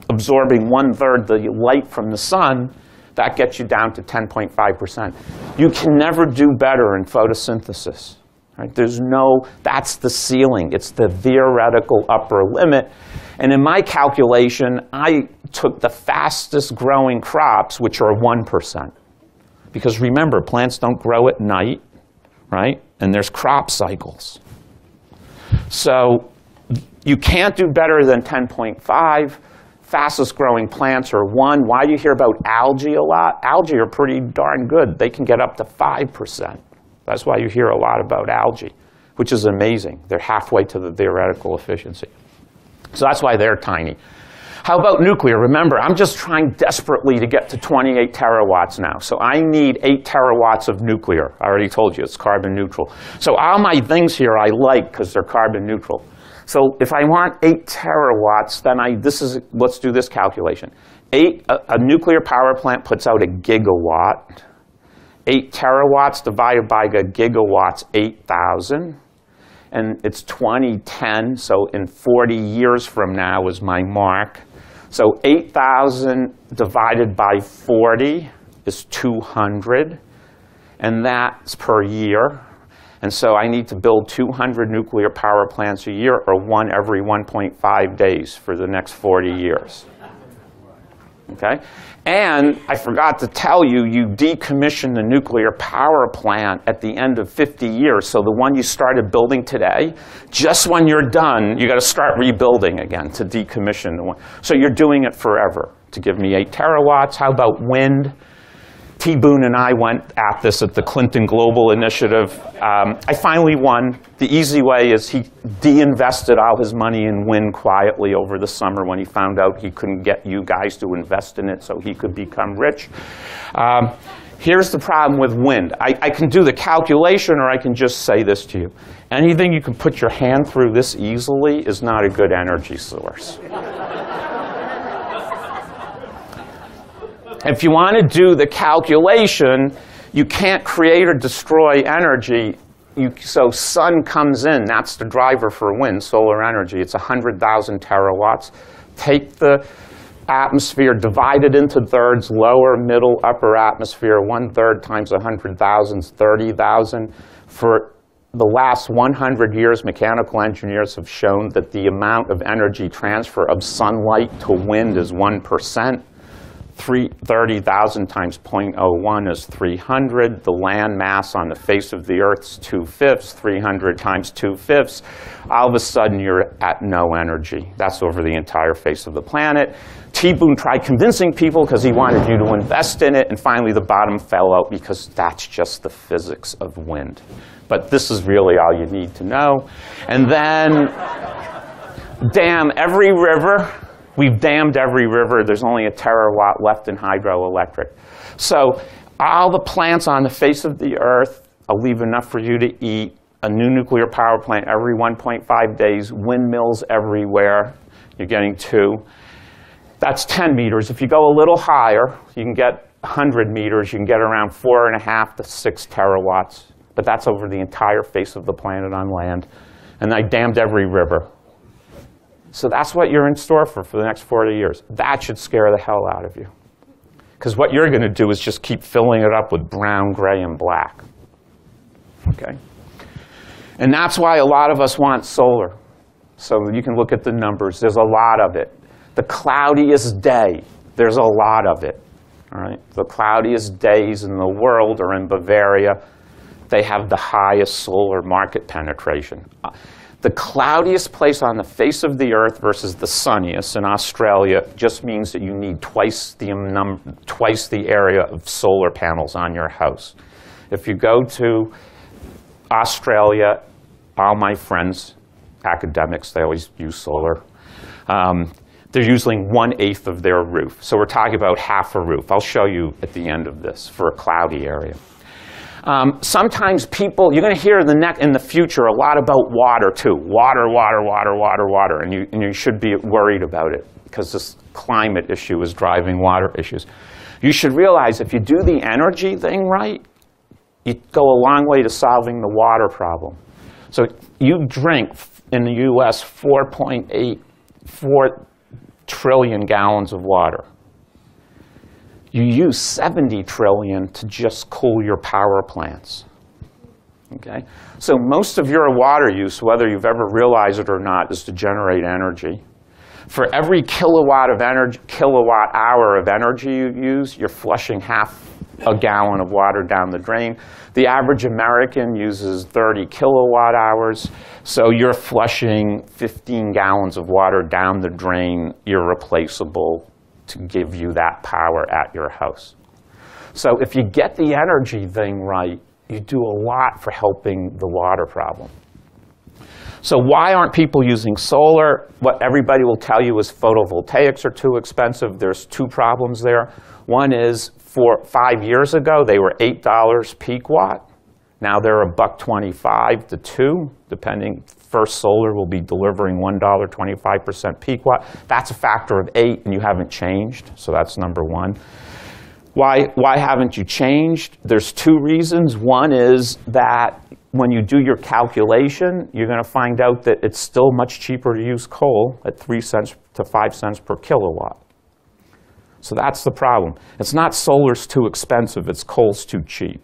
absorbing one third the light from the sun, that gets you down to 10.5%. You can never do better in photosynthesis. Right? There's no, that's the ceiling. It's the theoretical upper limit. And in my calculation, I took the fastest growing crops, which are 1%. Because remember, plants don't grow at night, right? And there's crop cycles. So you can't do better than 10.5. fastest growing plants are one. Why do you hear about algae a lot? Algae are pretty darn good. They can get up to 5%. That's why you hear a lot about algae, which is amazing. They're halfway to the theoretical efficiency. So that's why they're tiny. How about nuclear? Remember, I'm just trying desperately to get to 28 terawatts now. So I need 8 terawatts of nuclear. I already told you it's carbon neutral. So all my things here I like because they're carbon neutral. So if I want 8 terawatts, then I, this is, let's do this calculation. Eight, a, a nuclear power plant puts out a gigawatt. 8 terawatts divided by a gigawatt's 8,000 and it's 2010, so in 40 years from now is my mark. So 8,000 divided by 40 is 200, and that's per year. And so I need to build 200 nuclear power plants a year, or one every 1.5 days for the next 40 years. Okay? And I forgot to tell you, you decommission the nuclear power plant at the end of 50 years. So the one you started building today, just when you're done, you got to start rebuilding again to decommission the one. So you're doing it forever to give me 8 terawatts. How about wind? T. Boone and I went at this at the Clinton Global Initiative. Um, I finally won. The easy way is he de-invested all his money in wind quietly over the summer when he found out he couldn't get you guys to invest in it so he could become rich. Um, here's the problem with wind. I, I can do the calculation or I can just say this to you. Anything you can put your hand through this easily is not a good energy source. If you want to do the calculation, you can't create or destroy energy. You, so sun comes in, that's the driver for wind, solar energy. It's 100,000 terawatts. Take the atmosphere, divide it into thirds, lower, middle, upper atmosphere, one third times 100,000 is 30,000. For the last 100 years, mechanical engineers have shown that the amount of energy transfer of sunlight to wind is 1%. 30,000 times 0.01 is 300. The land mass on the face of the Earth is 2 fifths. 300 times 2 fifths. All of a sudden, you're at no energy. That's over the entire face of the planet. T. Boone tried convincing people because he wanted you to invest in it, and finally the bottom fell out because that's just the physics of wind. But this is really all you need to know. And then damn, every river We've dammed every river. There's only a terawatt left in hydroelectric. So all the plants on the face of the earth, I'll leave enough for you to eat. A new nuclear power plant every 1.5 days. Windmills everywhere. You're getting two. That's 10 meters. If you go a little higher, you can get 100 meters. You can get around four and a half to six terawatts. But that's over the entire face of the planet on land. And I dammed every river. So that's what you're in store for for the next 40 years. That should scare the hell out of you. Because what you're going to do is just keep filling it up with brown, gray, and black. Okay? And that's why a lot of us want solar. So you can look at the numbers. There's a lot of it. The cloudiest day, there's a lot of it. All right? The cloudiest days in the world are in Bavaria. They have the highest solar market penetration the cloudiest place on the face of the earth versus the sunniest in Australia just means that you need twice the, num- twice the area of solar panels on your house. If you go to Australia, all my friends, academics, they always use solar. Um, they're using one eighth of their roof. So we're talking about half a roof. I'll show you at the end of this for a cloudy area. Um, sometimes people, you're going to hear in the, ne- in the future a lot about water too. Water, water, water, water, water. And you, and you should be worried about it because this climate issue is driving water issues. You should realize if you do the energy thing right, you go a long way to solving the water problem. So you drink in the US 4.8, 4 trillion gallons of water you use 70 trillion to just cool your power plants. Okay? So most of your water use, whether you've ever realized it or not, is to generate energy. For every kilowatt of energy, kilowatt hour of energy you use, you're flushing half a gallon of water down the drain. The average American uses 30 kilowatt hours, so you're flushing 15 gallons of water down the drain, irreplaceable, to give you that power at your house. So if you get the energy thing right, you do a lot for helping the water problem. So why aren't people using solar? What everybody will tell you is photovoltaics are too expensive. There's two problems there. One is for five years ago, they were $8 peak watt. Now they're a buck 25 to 2, depending. First Solar will be delivering $1, 25% peak watt. That's a factor of 8, and you haven't changed, so that's number one. Why, why haven't you changed? There's two reasons. One is that when you do your calculation, you're going to find out that it's still much cheaper to use coal at 3 cents to 5 cents per kilowatt. So that's the problem. It's not solar's too expensive, it's coal's too cheap.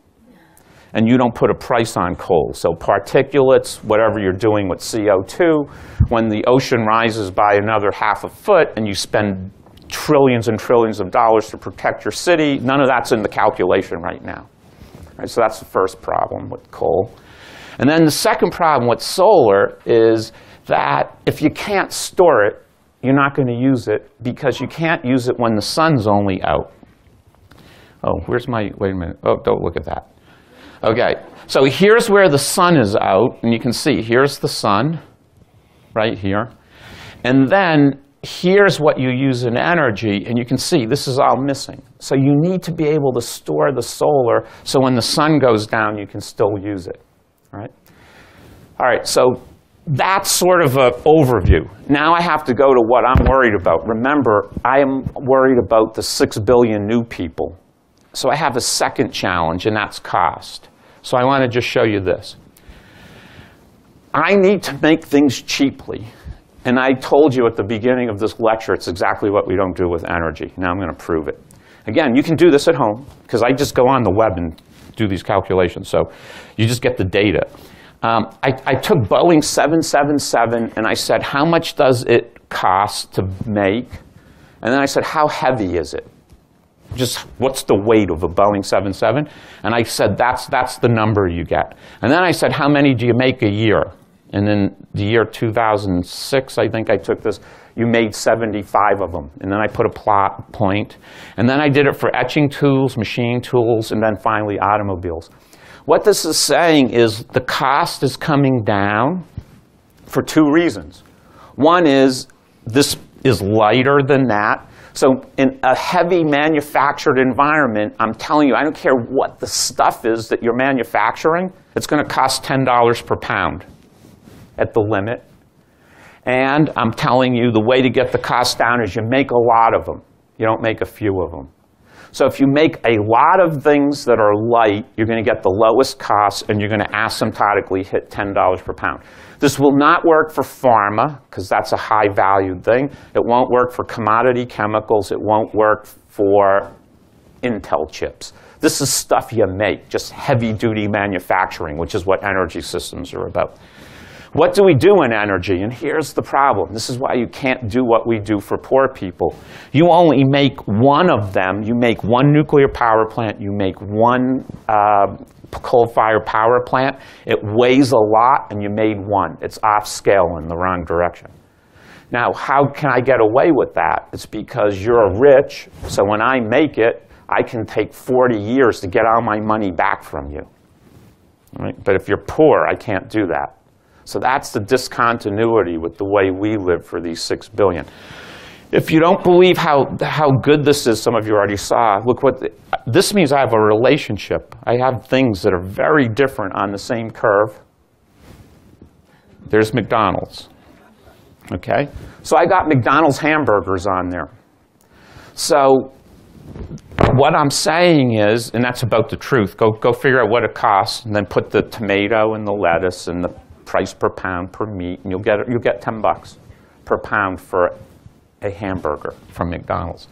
And you don't put a price on coal. So particulates, whatever you're doing with CO2, when the ocean rises by another half a foot and you spend trillions and trillions of dollars to protect your city, none of that's in the calculation right now. Right, so that's the first problem with coal. And then the second problem with solar is that if you can't store it, you're not going to use it because you can't use it when the sun's only out. Oh, where's my, wait a minute. Oh, don't look at that. Okay, so here's where the sun is out, and you can see here's the sun right here. And then here's what you use in energy, and you can see this is all missing. So you need to be able to store the solar so when the sun goes down, you can still use it. All right? All right, so that's sort of an overview. Now I have to go to what I'm worried about. Remember, I am worried about the 6 billion new people. So I have a second challenge, and that's cost. So I want to just show you this. I need to make things cheaply. And I told you at the beginning of this lecture, it's exactly what we don't do with energy. Now I'm going to prove it. Again, you can do this at home, because I just go on the web and do these calculations. So you just get the data. Um, I, I, took Boeing 777 and I said, how much does it cost to make? And then I said, how heavy is it? Just what's the weight of a Boeing 77? And I said, that's, that's the number you get. And then I said, how many do you make a year? And then the year 2006, I think I took this, you made 75 of them. And then I put a plot point. And then I did it for etching tools, machine tools, and then finally automobiles. What this is saying is the cost is coming down for two reasons. One is this is lighter than that. So in a heavy manufactured environment, I'm telling you, I don't care what the stuff is that you're manufacturing, it's going to cost $10 per pound at the limit. And I'm telling you, the way to get the cost down is you make a lot of them. You don't make a few of them. So if you make a lot of things that are light, you're going to get the lowest cost, and you're going to asymptotically hit $10 per pound. This will not work for pharma, because that's a high-valued thing. It won't work for commodity chemicals. It won't work for Intel chips. This is stuff you make, just heavy-duty manufacturing, which is what energy systems are about. What do we do in energy? And here's the problem. This is why you can't do what we do for poor people. You only make one of them. You make one nuclear power plant. You make one uh, coal-fired power plant. It weighs a lot, and you made one. It's off scale in the wrong direction. Now, how can I get away with that? It's because you're rich, so when I make it, I can take 40 years to get all my money back from you. Right? But if you're poor, I can't do that. So that's the discontinuity with the way we live for these six billion. If you don't believe how, how good this is, some of you already saw, look what, the, this means I have a relationship. I have things that are very different on the same curve. There's McDonald's, okay? So I got McDonald's hamburgers on there. So what I'm saying is, and that's about the truth, go, go figure out what it costs and then put the tomato and the lettuce and the price per pound per meat, and you'll get, you'll get 10 bucks per pound for a hamburger from McDonald's.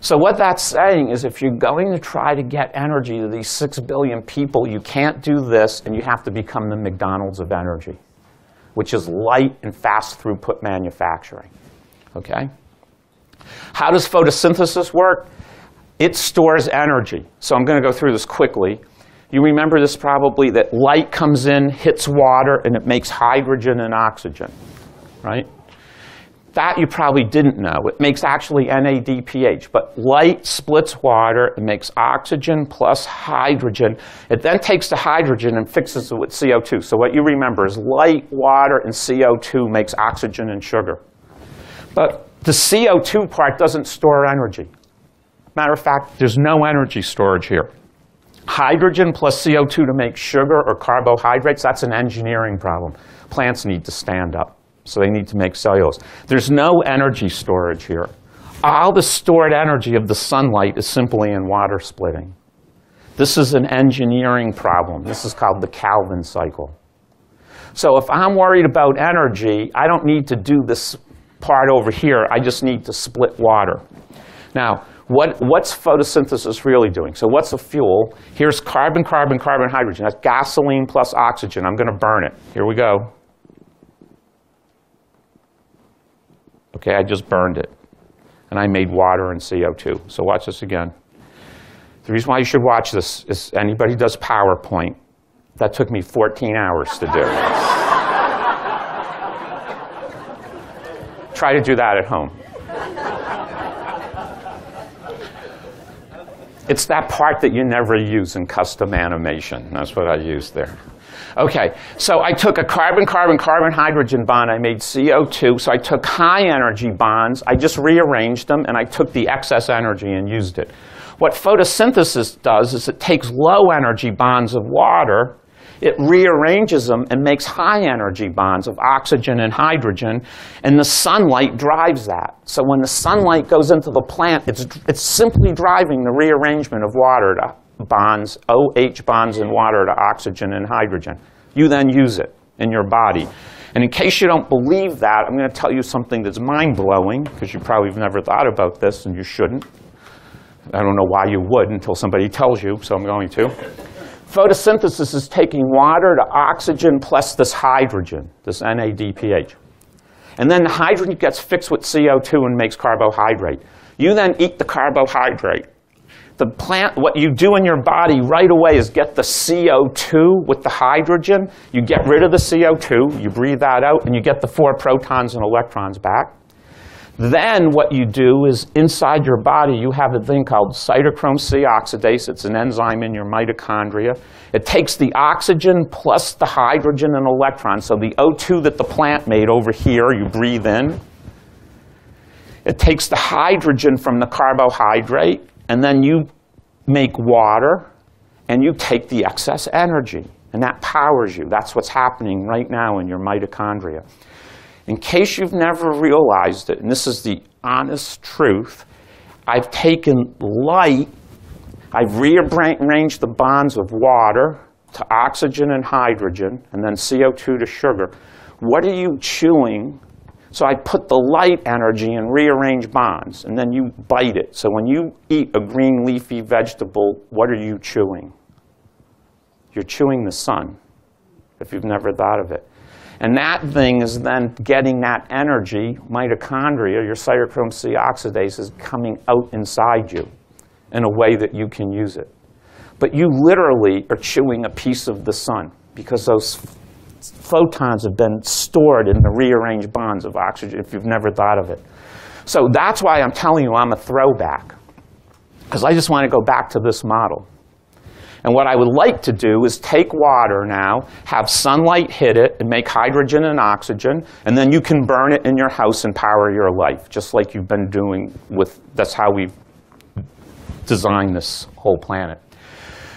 So what that's saying is if you're going to try to get energy to these 6 billion people, you can't do this, and you have to become the McDonald's of energy, which is light and fast throughput manufacturing. Okay? How does photosynthesis work? it stores energy. So I'm going to go through this quickly. You remember this probably that light comes in, hits water, and it makes hydrogen and oxygen, right? That you probably didn't know. It makes actually NADPH, but light splits water It makes oxygen plus hydrogen. It then takes the hydrogen and fixes it with CO2. So what you remember is light, water, and CO2 makes oxygen and sugar. But the CO2 part doesn't store energy. Matter of fact, there's no energy storage here. Hydrogen plus CO2 to make sugar or carbohydrates, that's an engineering problem. Plants need to stand up, so they need to make cellulose. There's no energy storage here. All the stored energy of the sunlight is simply in water splitting. This is an engineering problem. This is called the Calvin cycle. So if I'm worried about energy, I don't need to do this part over here. I just need to split water. Now, what, what's photosynthesis really doing? So what's a fuel? Here's carbon, carbon, carbon, hydrogen. That's gasoline plus oxygen. I'm going to burn it. Here we go. Okay, I just burned it. And I made water and CO2. So watch this again. The reason why you should watch this is anybody does PowerPoint. That took me 14 hours to do. Try to do that at home. It's that part that you never use in custom animation. That's what I used there. Okay, so I took a carbon-carbon-carbon hydrogen bond, I made CO2, so I took high energy bonds, I just rearranged them, and I took the excess energy and used it. What photosynthesis does is it takes low energy bonds of water it rearranges them and makes high energy bonds of oxygen and hydrogen, and the sunlight drives that. So when the sunlight goes into the plant, it's, it's simply driving the rearrangement of water to bonds, OH bonds in water to oxygen and hydrogen. You then use it in your body. And in case you don't believe that, I'm going to tell you something that's mind-blowing, because you probably have never thought about this, and you shouldn't. I don't know why you would until somebody tells you, so I'm going to. Photosynthesis is taking water to oxygen plus this hydrogen, this NADPH. And then the hydrogen gets fixed with CO2 and makes carbohydrate. You then eat the carbohydrate. The plant, what you do in your body right away is get the CO2 with the hydrogen. You get rid of the CO2, you breathe that out, and you get the four protons and electrons back. Then what you do is inside your body, you have a thing called cytochrome C oxidase. It's an enzyme in your mitochondria. It takes the oxygen plus the hydrogen and electrons. So the O2 that the plant made over here, you breathe in. It takes the hydrogen from the carbohydrate, and then you make water, and you take the excess energy. And that powers you. That's what's happening right now in your mitochondria. In case you've never realized it, and this is the honest truth, I've taken light, I've rearranged the bonds of water to oxygen and hydrogen, and then CO2 to sugar. What are you chewing? So I put the light energy and rearrange bonds, and then you bite it. So when you eat a green leafy vegetable, what are you chewing? You're chewing the sun, if you've never thought of it. And that thing is then getting that energy, mitochondria, your cytochrome C oxidase is coming out inside you in a way that you can use it. But you literally are chewing a piece of the sun because those photons have been stored in the rearranged bonds of oxygen if you've never thought of it. So that's why I'm telling you I'm a throwback because I just want to go back to this model. And what I would like to do is take water now, have sunlight hit it, and make hydrogen and oxygen, and then you can burn it in your house and power your life, just like you've been doing with, that's how we've designed this whole planet.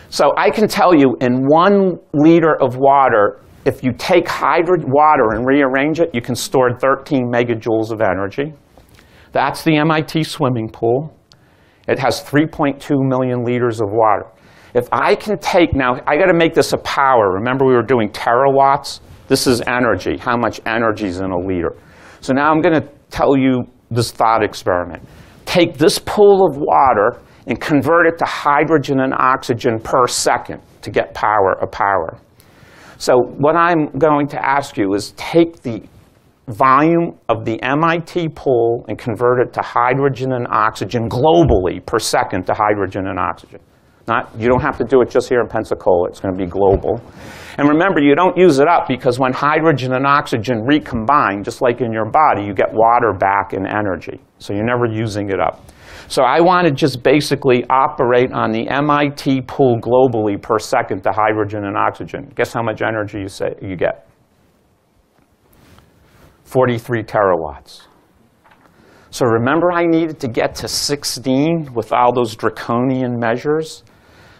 So I can tell you in one liter of water, if you take hydrogen water and rearrange it, you can store 13 megajoules of energy. That's the MIT swimming pool. It has 3.2 million liters of water. If I can take, now I got to make this a power. Remember we were doing terawatts? This is energy, how much energy is in a liter. So now I'm going to tell you this thought experiment. Take this pool of water and convert it to hydrogen and oxygen per second to get power, a power. So what I'm going to ask you is take the volume of the MIT pool and convert it to hydrogen and oxygen globally per second to hydrogen and oxygen. Not, you don't have to do it just here in Pensacola. It's going to be global. And remember, you don't use it up because when hydrogen and oxygen recombine, just like in your body, you get water back in energy. So you're never using it up. So I want to just basically operate on the MIT pool globally per second to hydrogen and oxygen. Guess how much energy you, say, you get? 43 terawatts. So remember I needed to get to 16 with all those draconian measures?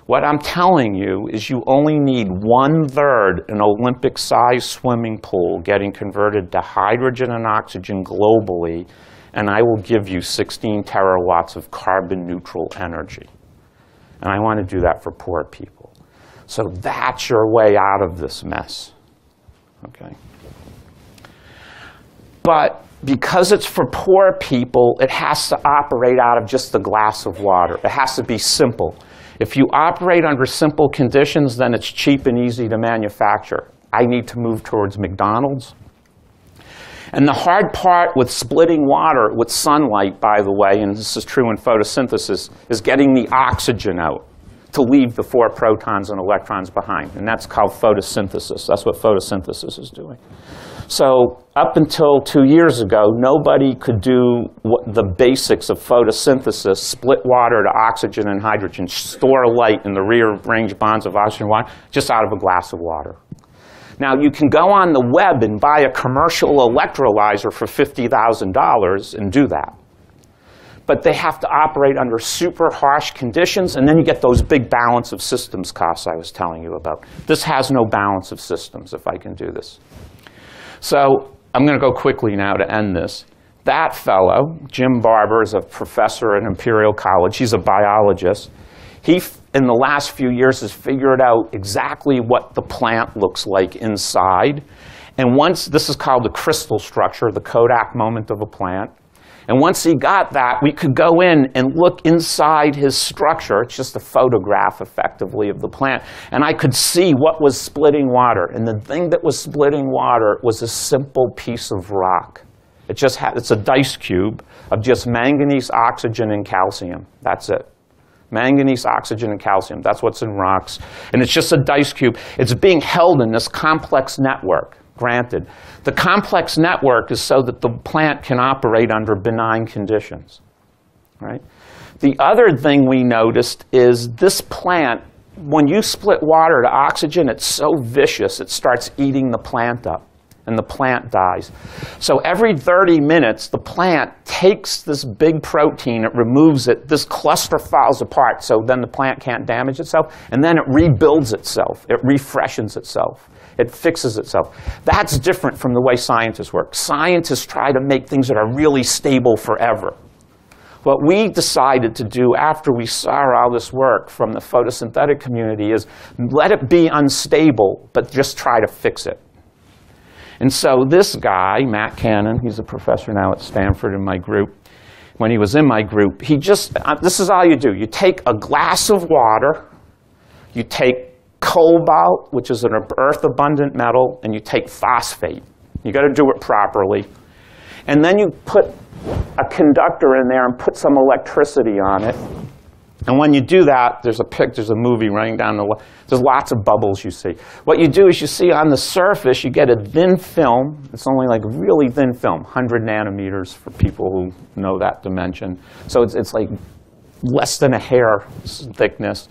What I'm telling you is you only need one-third an Olympic-sized swimming pool getting converted to hydrogen and oxygen globally, and I will give you 16 terawatts of carbon-neutral energy. And I want to do that for poor people. So that's your way out of this mess. Okay? But because it's for poor people, it has to operate out of just a glass of water. It has to be simple. If you operate under simple conditions, then it's cheap and easy to manufacture. I need to move towards McDonald's. And the hard part with splitting water with sunlight, by the way, and this is true in photosynthesis, is getting the oxygen out to leave the four protons and electrons behind. And that's called photosynthesis. That's what photosynthesis is doing. So up until two years ago, nobody could do the basics of photosynthesis, split water to oxygen and hydrogen, store light in the rearranged bonds of oxygen and water, just out of a glass of water. Now, you can go on the web and buy a commercial electrolyzer for $50,000 and do that. But they have to operate under super harsh conditions, and then you get those big balance of systems costs I was telling you about. This has no balance of systems if I can do this. So I'm going to go quickly now to end this. That fellow, Jim Barber, is a professor at Imperial College. He's a biologist. He, in the last few years, has figured out exactly what the plant looks like inside. And once, this is called the crystal structure, the Kodak moment of a plant. And once he got that, we could go in and look inside his structure. It's just a photograph, effectively, of the plant. And I could see what was splitting water. And the thing that was splitting water was a simple piece of rock. It just had, it's a dice cube of just manganese, oxygen, and calcium. That's it. Manganese, oxygen, and calcium. That's what's in rocks. And it's just a dice cube. It's being held in this complex network granted. The complex network is so that the plant can operate under benign conditions. Right? The other thing we noticed is this plant, when you split water to oxygen, it's so vicious, it starts eating the plant up and the plant dies. So every 30 minutes, the plant takes this big protein, it removes it, this cluster falls apart, so then the plant can't damage itself, and then it rebuilds itself, it refreshes itself. It fixes itself. That's different from the way scientists work. Scientists try to make things that are really stable forever. What we decided to do after we saw all this work from the photosynthetic community is let it be unstable, but just try to fix it. And so this guy, Matt Kanan, he's a professor now at Stanford in my group. When he was in my group, he just, uh, this is all you do. You take a glass of water, you take cobalt, which is an earth abundant metal, and you take phosphate. You got to do it properly. And then you put a conductor in there and put some electricity on it. And when you do that, there's a pic, there's a movie running down the there's lots of bubbles you see. What you do is you see on the surface, you get a thin film. It's only like a really thin film, 100 nanometers for people who know that dimension. So it's, it's like less than a hair thickness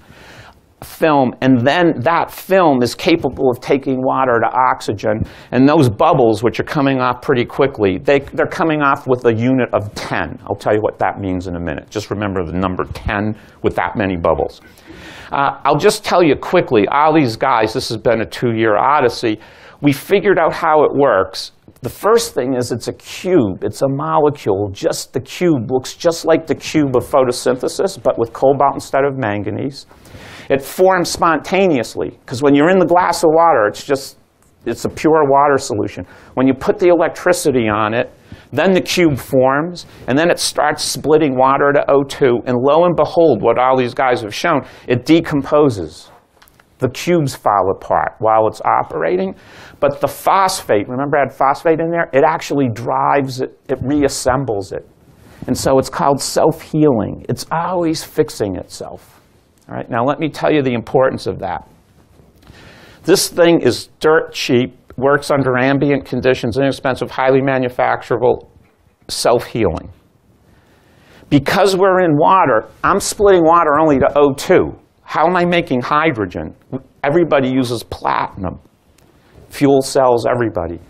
film, and then that film is capable of taking water to oxygen. And those bubbles, which are coming off pretty quickly, they, they're coming off with a unit of 10. I'll tell you what that means in a minute. Just remember the number 10 with that many bubbles. Uh, I'll just tell you quickly, all these guys, this has been a two-year odyssey. We figured out how it works. The first thing is it's a cube. It's a molecule. Just the cube looks just like the cube of photosynthesis, but with cobalt instead of manganese. It forms spontaneously, because when you're in the glass of water, it's just, it's a pure water solution. When you put the electricity on it, then the cube forms, and then it starts splitting water to O2, and lo and behold, what all these guys have shown, it decomposes the cubes fall apart while it's operating. But the phosphate, remember I had phosphate in there? It actually drives it, it reassembles it. And so it's called self-healing. It's always fixing itself. All right, now let me tell you the importance of that. This thing is dirt cheap, works under ambient conditions, inexpensive, highly manufacturable, self-healing. Because we're in water, I'm splitting water only to O2. How am I making hydrogen? Everybody uses platinum. Fuel cells, everybody.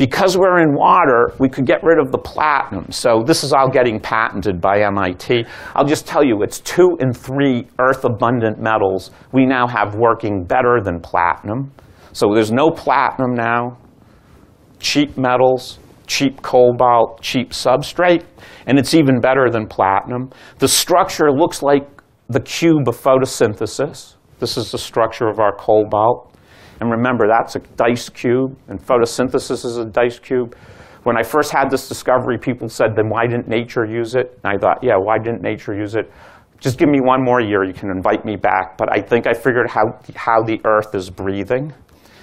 Because we're in water, we could get rid of the platinum. So this is all getting patented by MIT. I'll just tell you, it's two and three earth-abundant metals we now have working better than platinum. So there's no platinum now, cheap metals, cheap cobalt, cheap substrate, and it's even better than platinum. The structure looks like the cube of photosynthesis. This is the structure of our cobalt. And remember, that's a dice cube, and photosynthesis is a dice cube. When I first had this discovery, people said, then why didn't nature use it? And I thought, yeah, why didn't nature use it? Just give me one more year, you can invite me back. But I think I figured how, how the Earth is breathing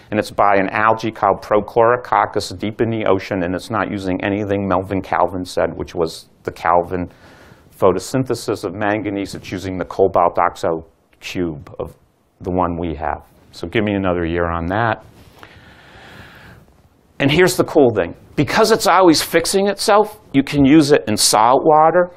and it's by an algae called Prochlorococcus deep in the ocean, and it's not using anything Melvin Calvin said, which was the Calvin photosynthesis of manganese. It's using the cobalt oxide cube of the one we have. So give me another year on that. And here's the cool thing. Because it's always fixing itself, you can use it in salt water.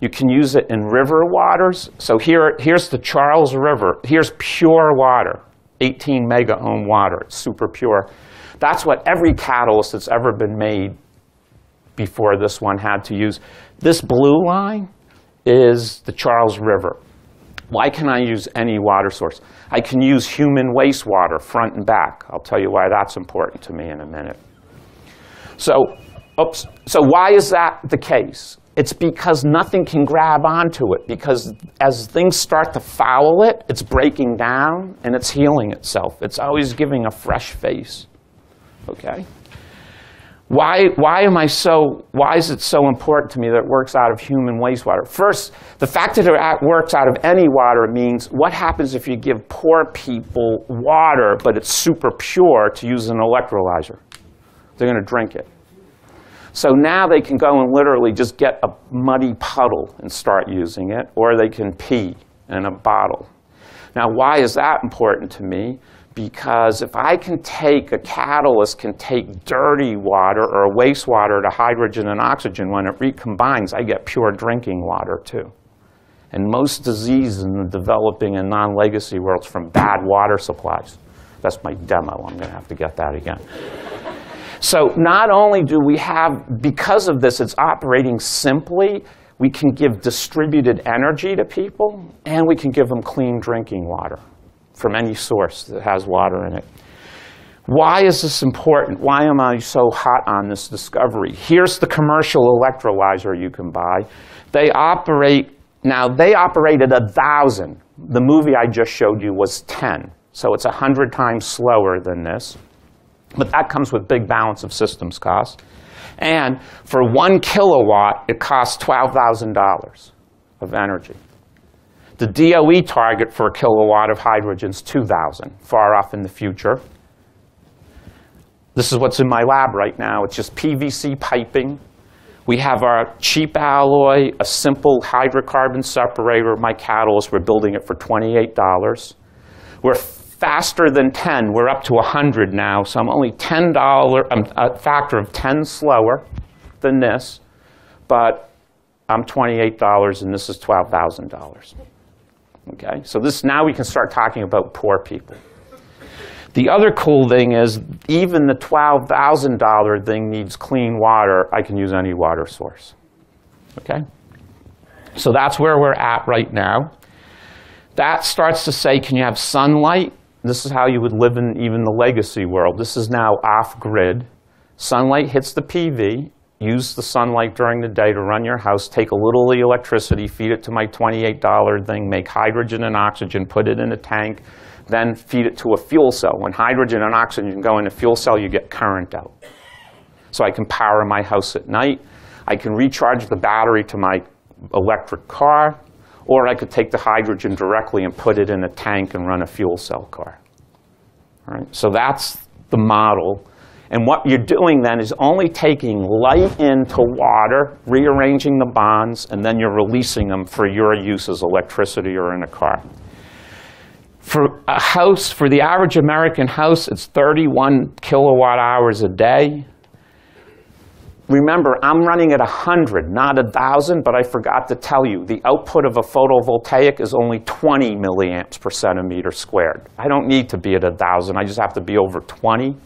You can use it in river waters. So here, here's the Charles River. Here's pure water. 18 mega ohm water. It's super pure. That's what every catalyst that's ever been made before this one had to use. This blue line is the Charles River. Why can I use any water source? I can use human wastewater front and back. I'll tell you why that's important to me in a minute. So, oops, so why is that the case? It's because nothing can grab onto it. Because as things start to foul it, it's breaking down and it's healing itself. It's always giving a fresh face. Okay? Why, why am I so, why is it so important to me that it works out of human wastewater? First, the fact that it works out of any water means what happens if you give poor people water, but it's super pure to use an electrolyzer? They're going to drink it. So now they can go and literally just get a muddy puddle and start using it, or they can pee in a bottle. Now, why is that important to me? Because if I can take, a catalyst can take dirty water or wastewater to hydrogen and oxygen, when it recombines, I get pure drinking water too. And most diseases in the developing and non-legacy worlds from bad water supplies. That's my demo. I'm going to have to get that again. So not only do we have, because of this, it's operating simply, we can give distributed energy to people, and we can give them clean drinking water from any source that has water in it. Why is this important? Why am I so hot on this discovery? Here's the commercial electrolyzer you can buy. They operate, now they operated a 1,000. The movie I just showed you was 10. So it's 100 times slower than this. But that comes with big balance of systems costs. And for one kilowatt, it costs $12,000 of energy. The DOE target for a kilowatt of hydrogen is 2,000, far off in the future. This is what's in my lab right now. It's just PVC piping. We have our cheap alloy, a simple hydrocarbon separator, my catalyst. We're building it for $28. We're faster than 10. We're up to 100 now, so I'm only $10, um, a factor of 10 slower than this, but I'm $28 and this is $12,000. Okay, so this now we can start talking about poor people. The other cool thing is even the $12,000 thing needs clean water. I can use any water source. Okay? So that's where we're at right now. That starts to say, can you have sunlight? This is how you would live in even the legacy world. This is now off-grid. Sunlight hits the PV. Use the sunlight during the day to run your house. Take a little of the electricity, feed it to my $28 thing, make hydrogen and oxygen, put it in a tank, then feed it to a fuel cell. When hydrogen and oxygen go in a fuel cell, you get current out. So I can power my house at night. I can recharge the battery to my electric car or I could take the hydrogen directly and put it in a tank and run a fuel cell car. All right? So that's the model. And what you're doing then is only taking light into water, rearranging the bonds, and then you're releasing them for your use as electricity or in a car. For a house, for the average American house, it's 31 kilowatt hours a day. Remember, I'm running at 100, not 1,000, but I forgot to tell you, the output of a photovoltaic is only 20 milliamps per centimeter squared. I don't need to be at 1,000, I just have to be over 20.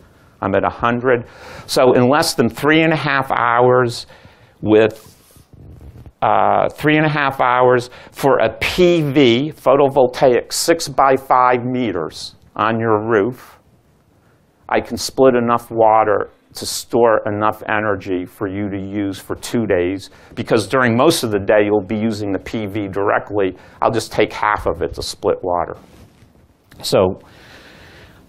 I'm at 100. So in less than three and a half hours with uh, three and a half hours for a PV, photovoltaic, six by five meters on your roof, I can split enough water to store enough energy for you to use for two days. Because during most of the day, you'll be using the PV directly. I'll just take half of it to split water. So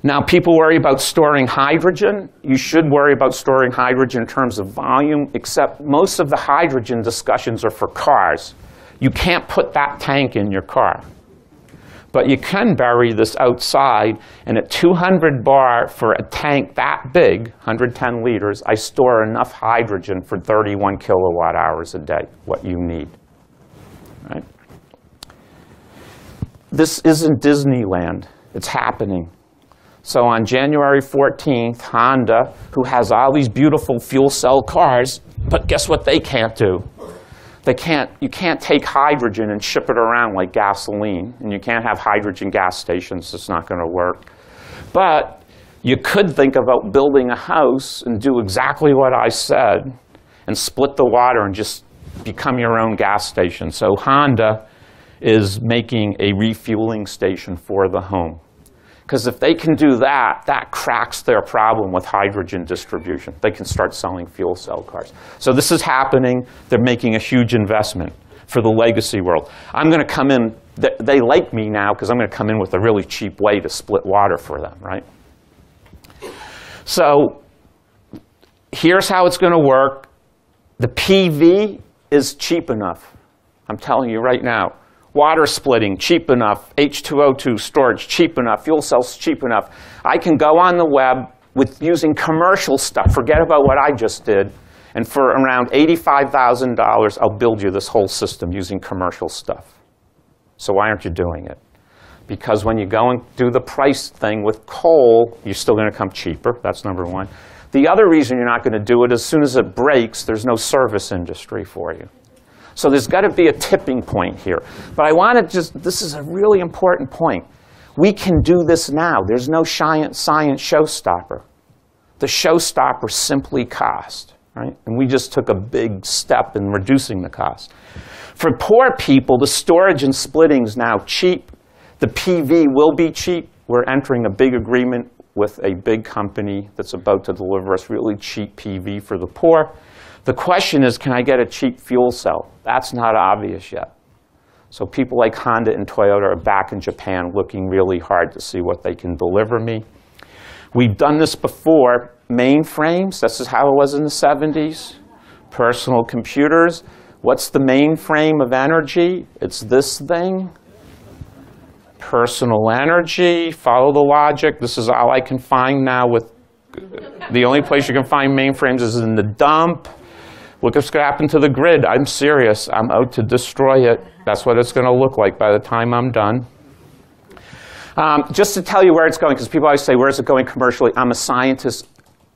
now, people worry about storing hydrogen. You should worry about storing hydrogen in terms of volume, except most of the hydrogen discussions are for cars. You can't put that tank in your car. But you can bury this outside, and at 200 bar for a tank that big, 110 liters, I store enough hydrogen for 31 kilowatt hours a day, what you need. Right? This isn't Disneyland. It's happening. So on January 14th, Honda, who has all these beautiful fuel cell cars, but guess what they can't do? They can't, you can't take hydrogen and ship it around like gasoline, and you can't have hydrogen gas stations. It's not going to work. But you could think about building a house and do exactly what I said and split the water and just become your own gas station. So Honda is making a refueling station for the home. Because if they can do that, that cracks their problem with hydrogen distribution. They can start selling fuel cell cars. So this is happening. They're making a huge investment for the legacy world. I'm going to come in. They like me now because I'm going to come in with a really cheap way to split water for them, right? So here's how it's going to work. The PV is cheap enough. I'm telling you right now water splitting cheap enough, H2O2 storage cheap enough, fuel cells cheap enough. I can go on the web with using commercial stuff, forget about what I just did, and for around $85,000, I'll build you this whole system using commercial stuff. So why aren't you doing it? Because when you go and do the price thing with coal, you're still going to come cheaper. That's number one. The other reason you're not going to do it, as soon as it breaks, there's no service industry for you. So there's got to be a tipping point here. But I want to just, this is a really important point. We can do this now. There's no science, showstopper. The showstopper simply cost, right? And we just took a big step in reducing the cost. For poor people, the storage and splitting is now cheap. The PV will be cheap. We're entering a big agreement with a big company that's about to deliver us really cheap PV for the poor. The question is, can I get a cheap fuel cell? That's not obvious yet. So people like Honda and Toyota are back in Japan looking really hard to see what they can deliver me. We've done this before. Mainframes, this is how it was in the 70s. Personal computers. What's the mainframe of energy? It's this thing. Personal energy, follow the logic. This is all I can find now with, the only place you can find mainframes is in the dump. Look what's going to happen to the grid. I'm serious. I'm out to destroy it. That's what it's going to look like by the time I'm done. Um, just to tell you where it's going, because people always say, where's it going commercially? I'm a scientist.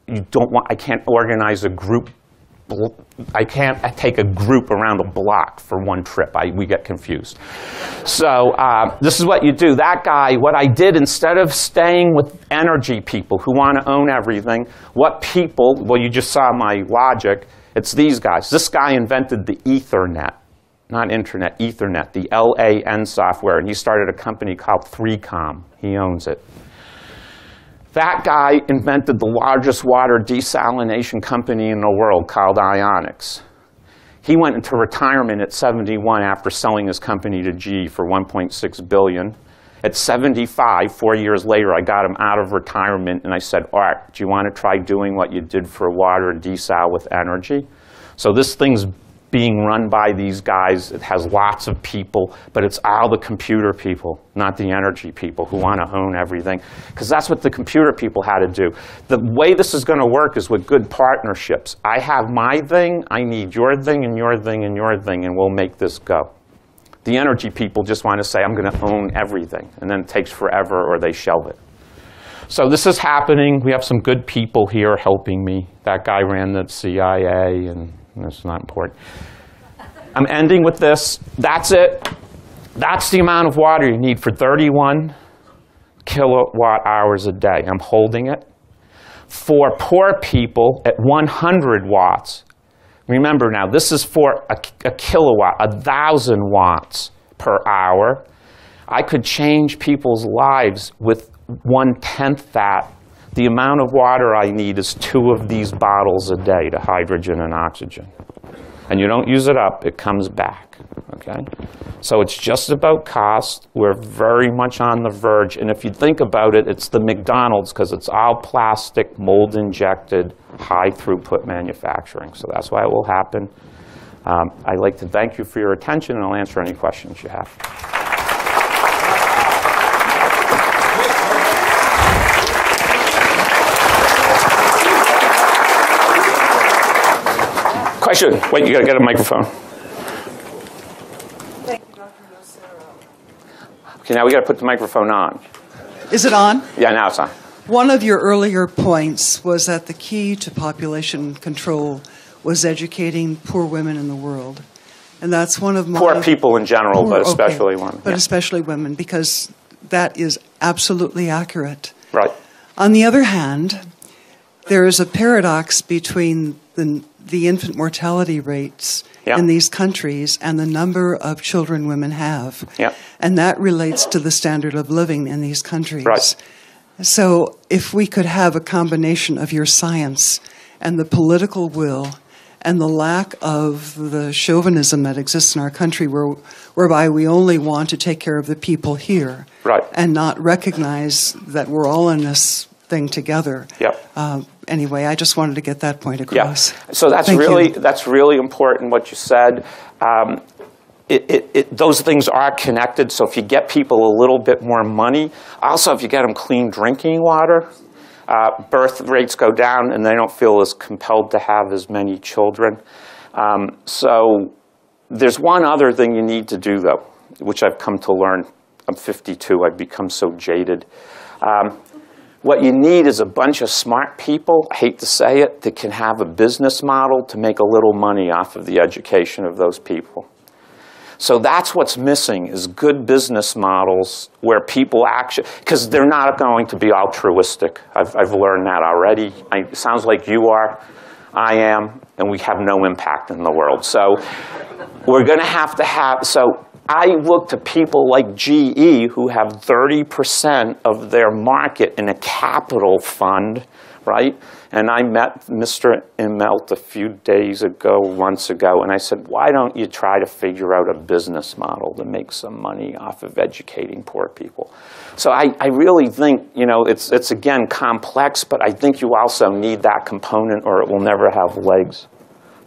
You don't want, I can't organize a group. I can't take a group around a block for one trip. I, we get confused. So uh, this is what you do. That guy, what I did, instead of staying with energy people who want to own everything, what people, well, you just saw my logic, it's these guys. This guy invented the Ethernet, not internet, Ethernet, the LAN software, and he started a company called 3Com. He owns it. That guy invented the largest water desalination company in the world called Ionics. He went into retirement at 71 after selling his company to GE for 1.6 billion. At 75, four years later, I got him out of retirement and I said, Art, do you want to try doing what you did for water desal with energy? So this thing's being run by these guys. It has lots of people, but it's all the computer people, not the energy people who want to own everything. Because that's what the computer people had to do. The way this is going to work is with good partnerships. I have my thing, I need your thing, and your thing, and your thing, and we'll make this go. The energy people just want to say, I'm going to own everything, and then it takes forever or they shelve it. So this is happening. We have some good people here helping me. That guy ran the CIA, and that's not important. I'm ending with this. That's it. That's the amount of water you need for 31 kilowatt hours a day. I'm holding it. For poor people at 100 watts, remember now, this is for a, a kilowatt, a thousand watts per hour. I could change people's lives with one tenth that. The amount of water I need is two of these bottles a day to hydrogen and oxygen. And you don't use it up, it comes back. Okay? So it's just about cost. We're very much on the verge. And if you think about it, it's the McDonald's because it's all plastic, mold injected, high throughput manufacturing. So that's why it will happen. Um, I'd like to thank you for your attention, and I'll answer any questions you have. Question. Wait, you got to get a microphone. Thank you, Dr. Nocera. Okay, now we got to put the microphone on. Is it on? Yeah, now it's on. One of your earlier points was that the key to population control was educating poor women in the world. And that's one of my. Poor people in general, Poor- but okay. especially women. But Yeah. especially women, because that is absolutely accurate. Right. On the other hand, there is a paradox between the, the infant mortality rates Yeah. in these countries and the number of children women have. Yeah. And that relates to the standard of living in these countries. Right. So, if we could have a combination of your science and the political will and the lack of the chauvinism that exists in our country, where, whereby we only want to take care of the people here Right. and not recognize that we're all in this thing together. Yep. Um, anyway, I just wanted to get that point across. Yeah. So that's Thank really you. that's really important what you said. Um, it, it, it, those things are connected. So if you get people a little bit more money, also if you get them clean drinking water, uh, birth rates go down, and they don't feel as compelled to have as many children. Um, so there's one other thing you need to do though, which I've come to learn. I'm 52. I've become so jaded. Um, what you need is a bunch of smart people, I hate to say it, that can have a business model to make a little money off of the education of those people. So that's what's missing is good business models where people actually, because they're not going to be altruistic. I've, I've learned that already. I, it sounds like you are, I am, and we have no impact in the world. So we're going to have to have, so I look to people like GE who have 30% of their market in a capital fund, right? And I met Mr. Immelt a few days ago, months ago, and I said, why don't you try to figure out a business model to make some money off of educating poor people? So I, I really think, you know, it's, it's again complex, but I think you also need that component or it will never have legs.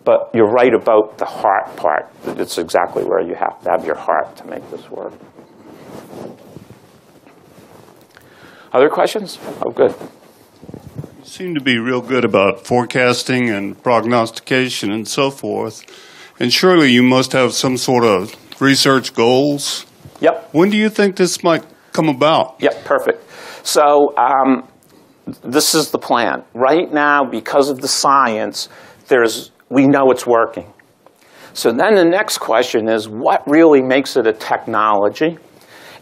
But you're right about the heart part. It's exactly where you have to have your heart to make this work. Other questions? Oh, good. You seem to be real good about forecasting and prognostication and so forth. And surely you must have some sort of research goals. Yep. When do you think this might come about? Yep, perfect. So um, this is the plan. Right now, because of the science, there's, we know it's working. So then the next question is, what really makes it a technology?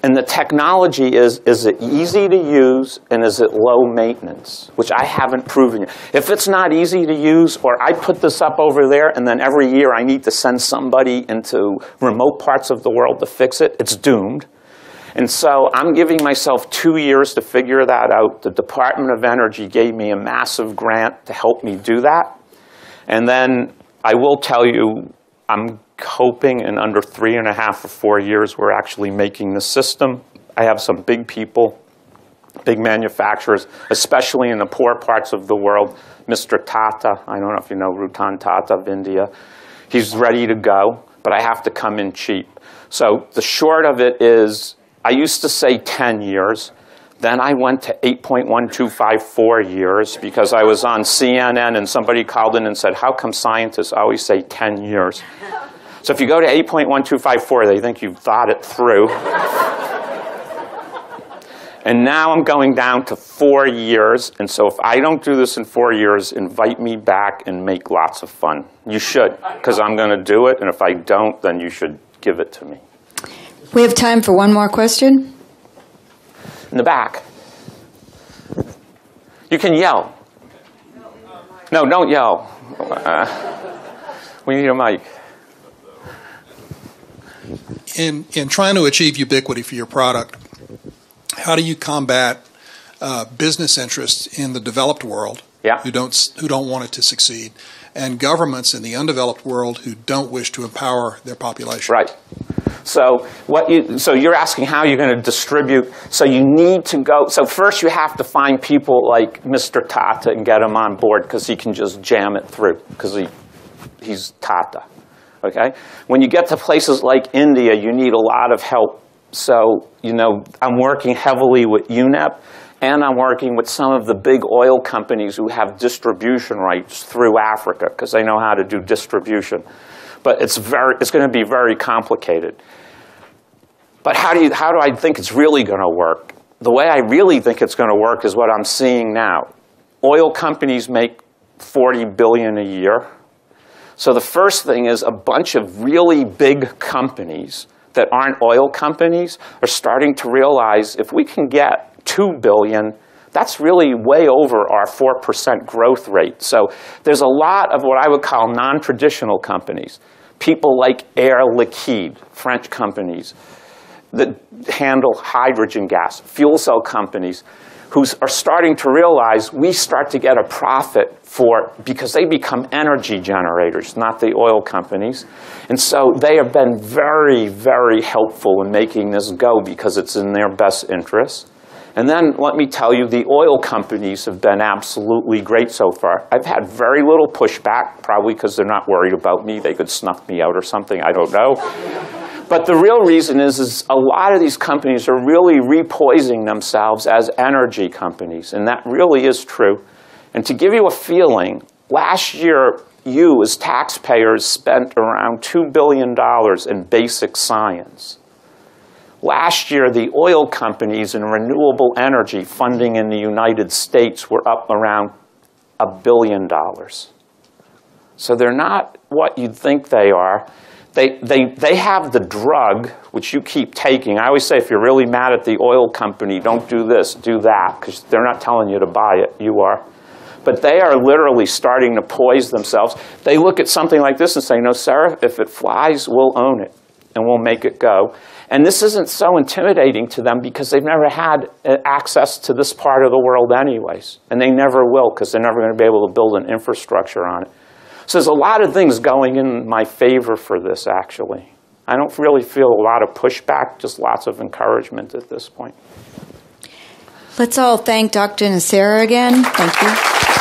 And the technology is, is it easy to use and is it low maintenance? Which I haven't proven yet. If it's not easy to use, or I put this up over there and then every year I need to send somebody into remote parts of the world to fix it, it's doomed. And so I'm giving myself two years to figure that out. The Department of Energy gave me a massive grant to help me do that. And then I will tell you, I'm hoping in under three and a half or four years, we're actually making the system. I have some big people, big manufacturers, especially in the poor parts of the world. Mr. Tata, I don't know if you know Ratan Tata of India. He's ready to go, but I have to come in cheap. So the short of it is, I used to say 10 years. Then I went to 8.1254 years because I was on CNN and somebody called in and said, How come scientists always say 10 years? So if you go to 8.1254, they think you've thought it through. and now I'm going down to four years. And so if I don't do this in four years, invite me back and make lots of fun. You should, because I'm going to do it. And if I don't, then you should give it to me. We have time for one more question. In the back. You can yell. No, don't yell. Uh, we need a mic. in in trying to achieve ubiquity for your product, how do you combat uh, business interests in the developed world Yeah. who don't who don't want it to succeed, and governments in the undeveloped world who don't wish to empower their population? Right. So what you so you're asking how you're going to distribute. So you need to go. So first you have to find people like Mr. Tata and get him on board because he can just jam it through because he he's Tata. Okay. When you get to places like India, you need a lot of help. So you know I'm working heavily with UNEP. And I'm working with some of the big oil companies who have distribution rights through Africa because they know how to do distribution. But it's, very, it's going to be very complicated. But how do, you, how do I think it's really going to work? The way I really think it's going to work is what I'm seeing now. Oil companies make 40 billion a year. So the first thing is a bunch of really big companies that aren't oil companies are starting to realize if we can get 2 billion, that's really way over our 4% growth rate. So there's a lot of what I would call non-traditional companies. People like Air Liquide, French companies, that handle hydrogen gas, fuel cell companies, who are starting to realize we start to get a profit for because they become energy generators, not the oil companies. And so they have been very, very helpful in making this go because it's in their best interest. And then let me tell you, the oil companies have been absolutely great so far. I've had very little pushback, probably because they're not worried about me. They could snuff me out or something, I don't know. But the real reason is, is a lot of these companies are really repoising themselves as energy companies, and that really is true. And to give you a feeling, last year you as taxpayers spent around $2 billion in basic science. Last year, the oil companies and renewable energy funding in the United States were up around a billion dollars. So they're not what you'd think they are. They, they, they have the drug, which you keep taking. I always say if you're really mad at the oil company, don't do this, do that, because they're not telling you to buy it. You are. But they are literally starting to poise themselves. They look at something like this and say, no, Sarah, if it flies, we'll own it and we'll make it go. And this isn't so intimidating to them because they've never had uh, access to this part of the world, anyways. And they never will because they're never going to be able to build an infrastructure on it. So there's a lot of things going in my favor for this, actually. I don't really feel a lot of pushback, just lots of encouragement at this point. Let's all thank Dr. Nocera again. Thank you.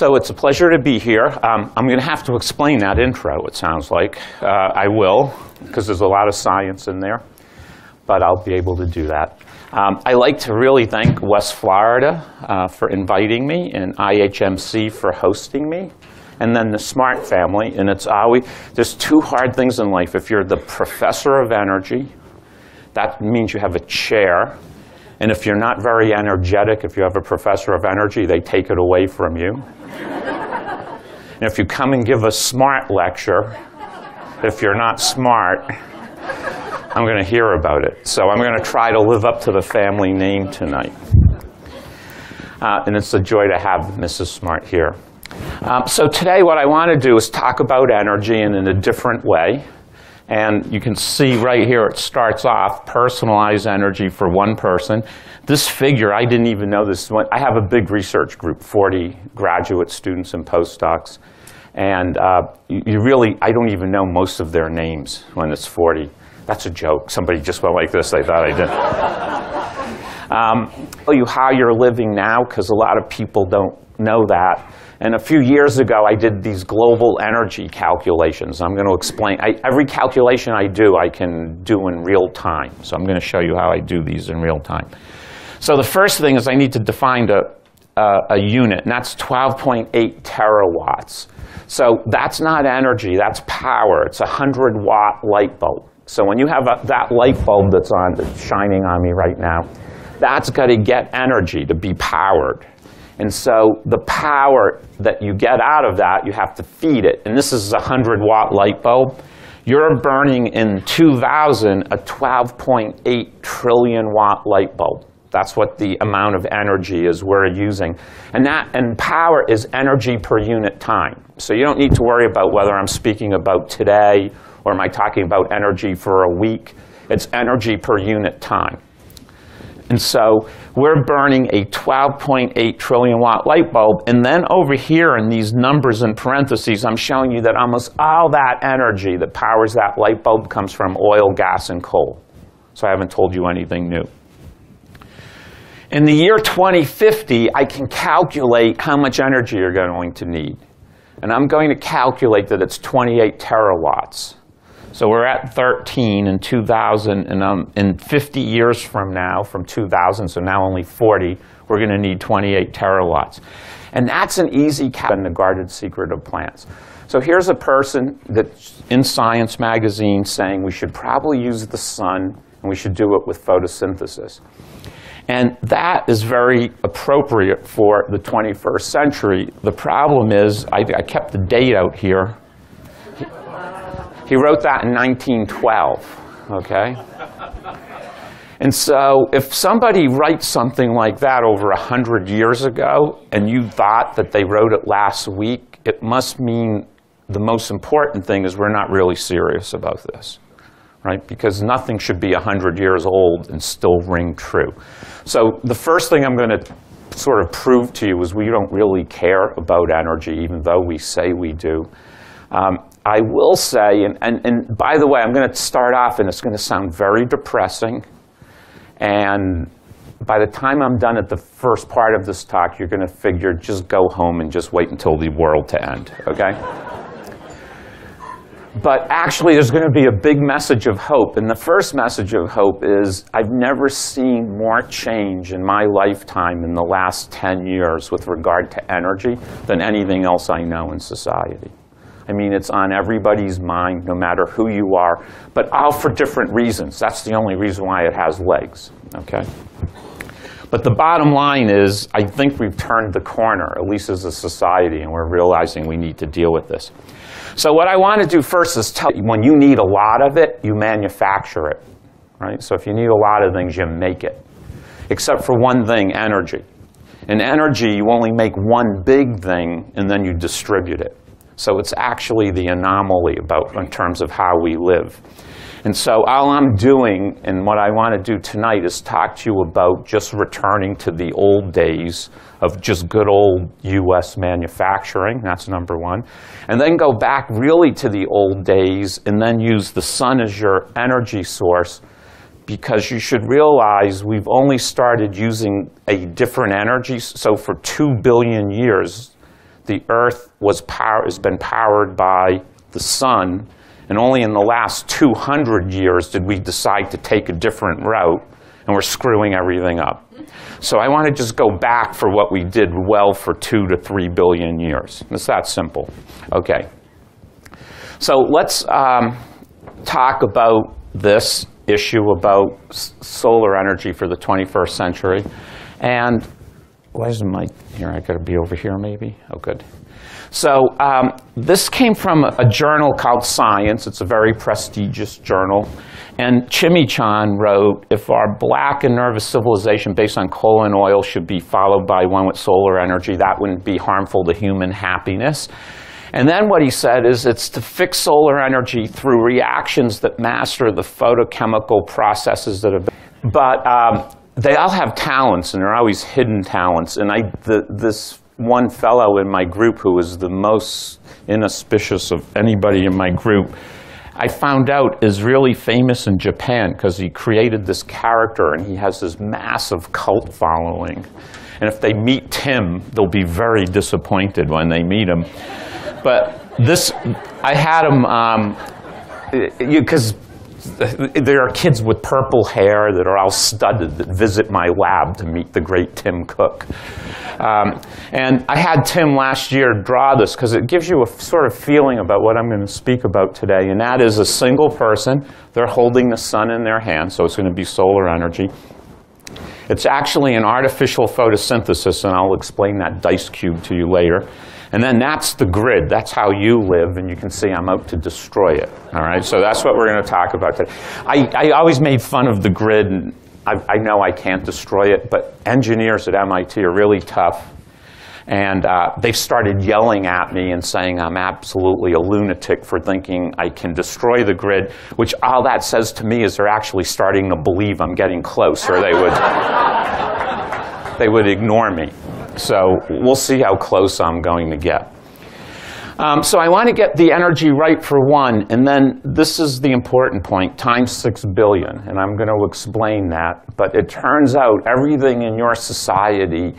So it's a pleasure to be here. Um, I'm going to have to explain that intro, it sounds like. Uh, I will, because there's a lot of science in there, but I'll be able to do that. Um, I like to really thank West Florida uh, for inviting me and IHMC for hosting me, and then the Smart family. And it's always, there's two hard things in life. If you're the professor of energy, that means you have a chair, And if you're not very energetic, if you have a professor of energy, they take it away from you. and if you come and give a smart lecture, if you're not smart, I'm going to hear about it. So I'm going to try to live up to the family name tonight. Uh, and it's a joy to have Mrs. Smart here. Um, so today what I want to do is talk about energy and in a different way. And you can see right here it starts off personalized energy for one person. This figure, I didn't even know this. One. I have a big research group, 40 graduate students and postdocs. And uh, you, you really, I don't even know most of their names when it's 40. That's a joke. Somebody just went like this. They thought I did. um, tell you how you're living now because a lot of people don't know that. And a few years ago, I did these global energy calculations. I'm going to explain. I, every calculation I do, I can do in real time. So I'm going to show you how I do these in real time. So the first thing is I need to define a, a, a unit, and that's 12.8 terawatts. So that's not energy, that's power. It's a 100 watt light bulb. So when you have a, that light bulb that's on, that's shining on me right now, that's got to get energy to be powered. And so the power that you get out of that, you have to feed it. And this is a 100 watt light bulb. You're burning in 2000 a 12.8 trillion watt light bulb. That's what the amount of energy is we're using. And that and power is energy per unit time. So you don't need to worry about whether I'm speaking about today or am I talking about energy for a week. It's energy per unit time. And so we're burning a 12.8 trillion watt light bulb. And then over here in these numbers in parentheses, I'm showing you that almost all that energy that powers that light bulb comes from oil, gas, and coal. So I haven't told you anything new. In the year 2050, I can calculate how much energy you're going to need. And I'm going to calculate that it's 28 terawatts. So we're at 13 in 2000, and um, in 50 years from now, from 2000, so now only 40, we're going to need 28 terawatts. And that's an easy cap in the guarded secret of plants. So here's a person that's in Science magazine saying we should probably use the sun and we should do it with photosynthesis. And that is very appropriate for the 21st century. The problem is, I, I kept the date out here. He wrote that in 1912, okay? And so if somebody writes something like that over 100 years ago and you thought that they wrote it last week, it must mean the most important thing is we're not really serious about this, right? Because nothing should be 100 years old and still ring true. So the first thing I'm going to sort of prove to you is we don't really care about energy, even though we say we do. Um, I will say, and, and, and by the way, I'm going to start off, and it's going to sound very depressing. And by the time I'm done at the first part of this talk, you're going to figure just go home and just wait until the world to end, okay? but actually, there's going to be a big message of hope. And the first message of hope is I've never seen more change in my lifetime in the last 10 years with regard to energy than anything else I know in society. I mean, it's on everybody's mind, no matter who you are, but all for different reasons. That's the only reason why it has legs, okay? But the bottom line is, I think we've turned the corner, at least as a society, and we're realizing we need to deal with this. So what I want to do first is tell you, when you need a lot of it, you manufacture it, right? So if you need a lot of things, you make it. Except for one thing, energy. In energy, you only make one big thing, and then you distribute it. So it's actually the anomaly about in terms of how we live. And so all I'm doing and what I want to do tonight is talk to you about just returning to the old days of just good old US manufacturing. That's number one. And then go back really to the old days and then use the sun as your energy source because you should realize we've only started using a different energy. So for two billion years, the Earth was power, has been powered by the sun, and only in the last 200 years did we decide to take a different route, and we're screwing everything up. So I want to just go back for what we did well for two to three billion years. It's that simple. Okay. So let's um, talk about this issue about solar energy for the 21st century. And why is the mic here? I got to be over here, maybe. Oh, good. So um, this came from a journal called Science. It's a very prestigious journal. And Ciamician wrote, if our black and nervous civilization based on coal and oil should be followed by one with solar energy, that wouldn't be harmful to human happiness. And then what he said is it's to fix solar energy through reactions that master the photochemical processes that have been. But um, they all have talents, and they're always hidden talents. And I, the, this one fellow in my group who was the most inauspicious of anybody in my group, I found out is really famous in Japan because he created this character and he has this massive cult following. And if they meet Tim, they'll be very disappointed when they meet him. But this, I had him, um, because there are kids with purple hair that are all studded that visit my lab to meet the great Tim Cook. Um, and I had Tim last year draw this because it gives you a sort of feeling about what I'm going to speak about today. And that is a single person. They're holding the sun in their hand, so it's going to be solar energy. It's actually an artificial photosynthesis, and I'll explain that dice cube to you later. And then that's the grid. That's how you live, and you can see I'm out to destroy it. All right, so that's what we're going to talk about today. I, I always made fun of the grid, and I, I know I can't destroy it, but engineers at MIT are really tough. And uh, they've started yelling at me and saying I'm absolutely a lunatic for thinking I can destroy the grid, which all that says to me is they're actually starting to believe I'm getting close, or they would, they would ignore me. So we'll see how close I'm going to get. Um, so I want to get the energy right for one, and then this is the important point, times 6 billion, and I'm going to explain that. But it turns out everything in your society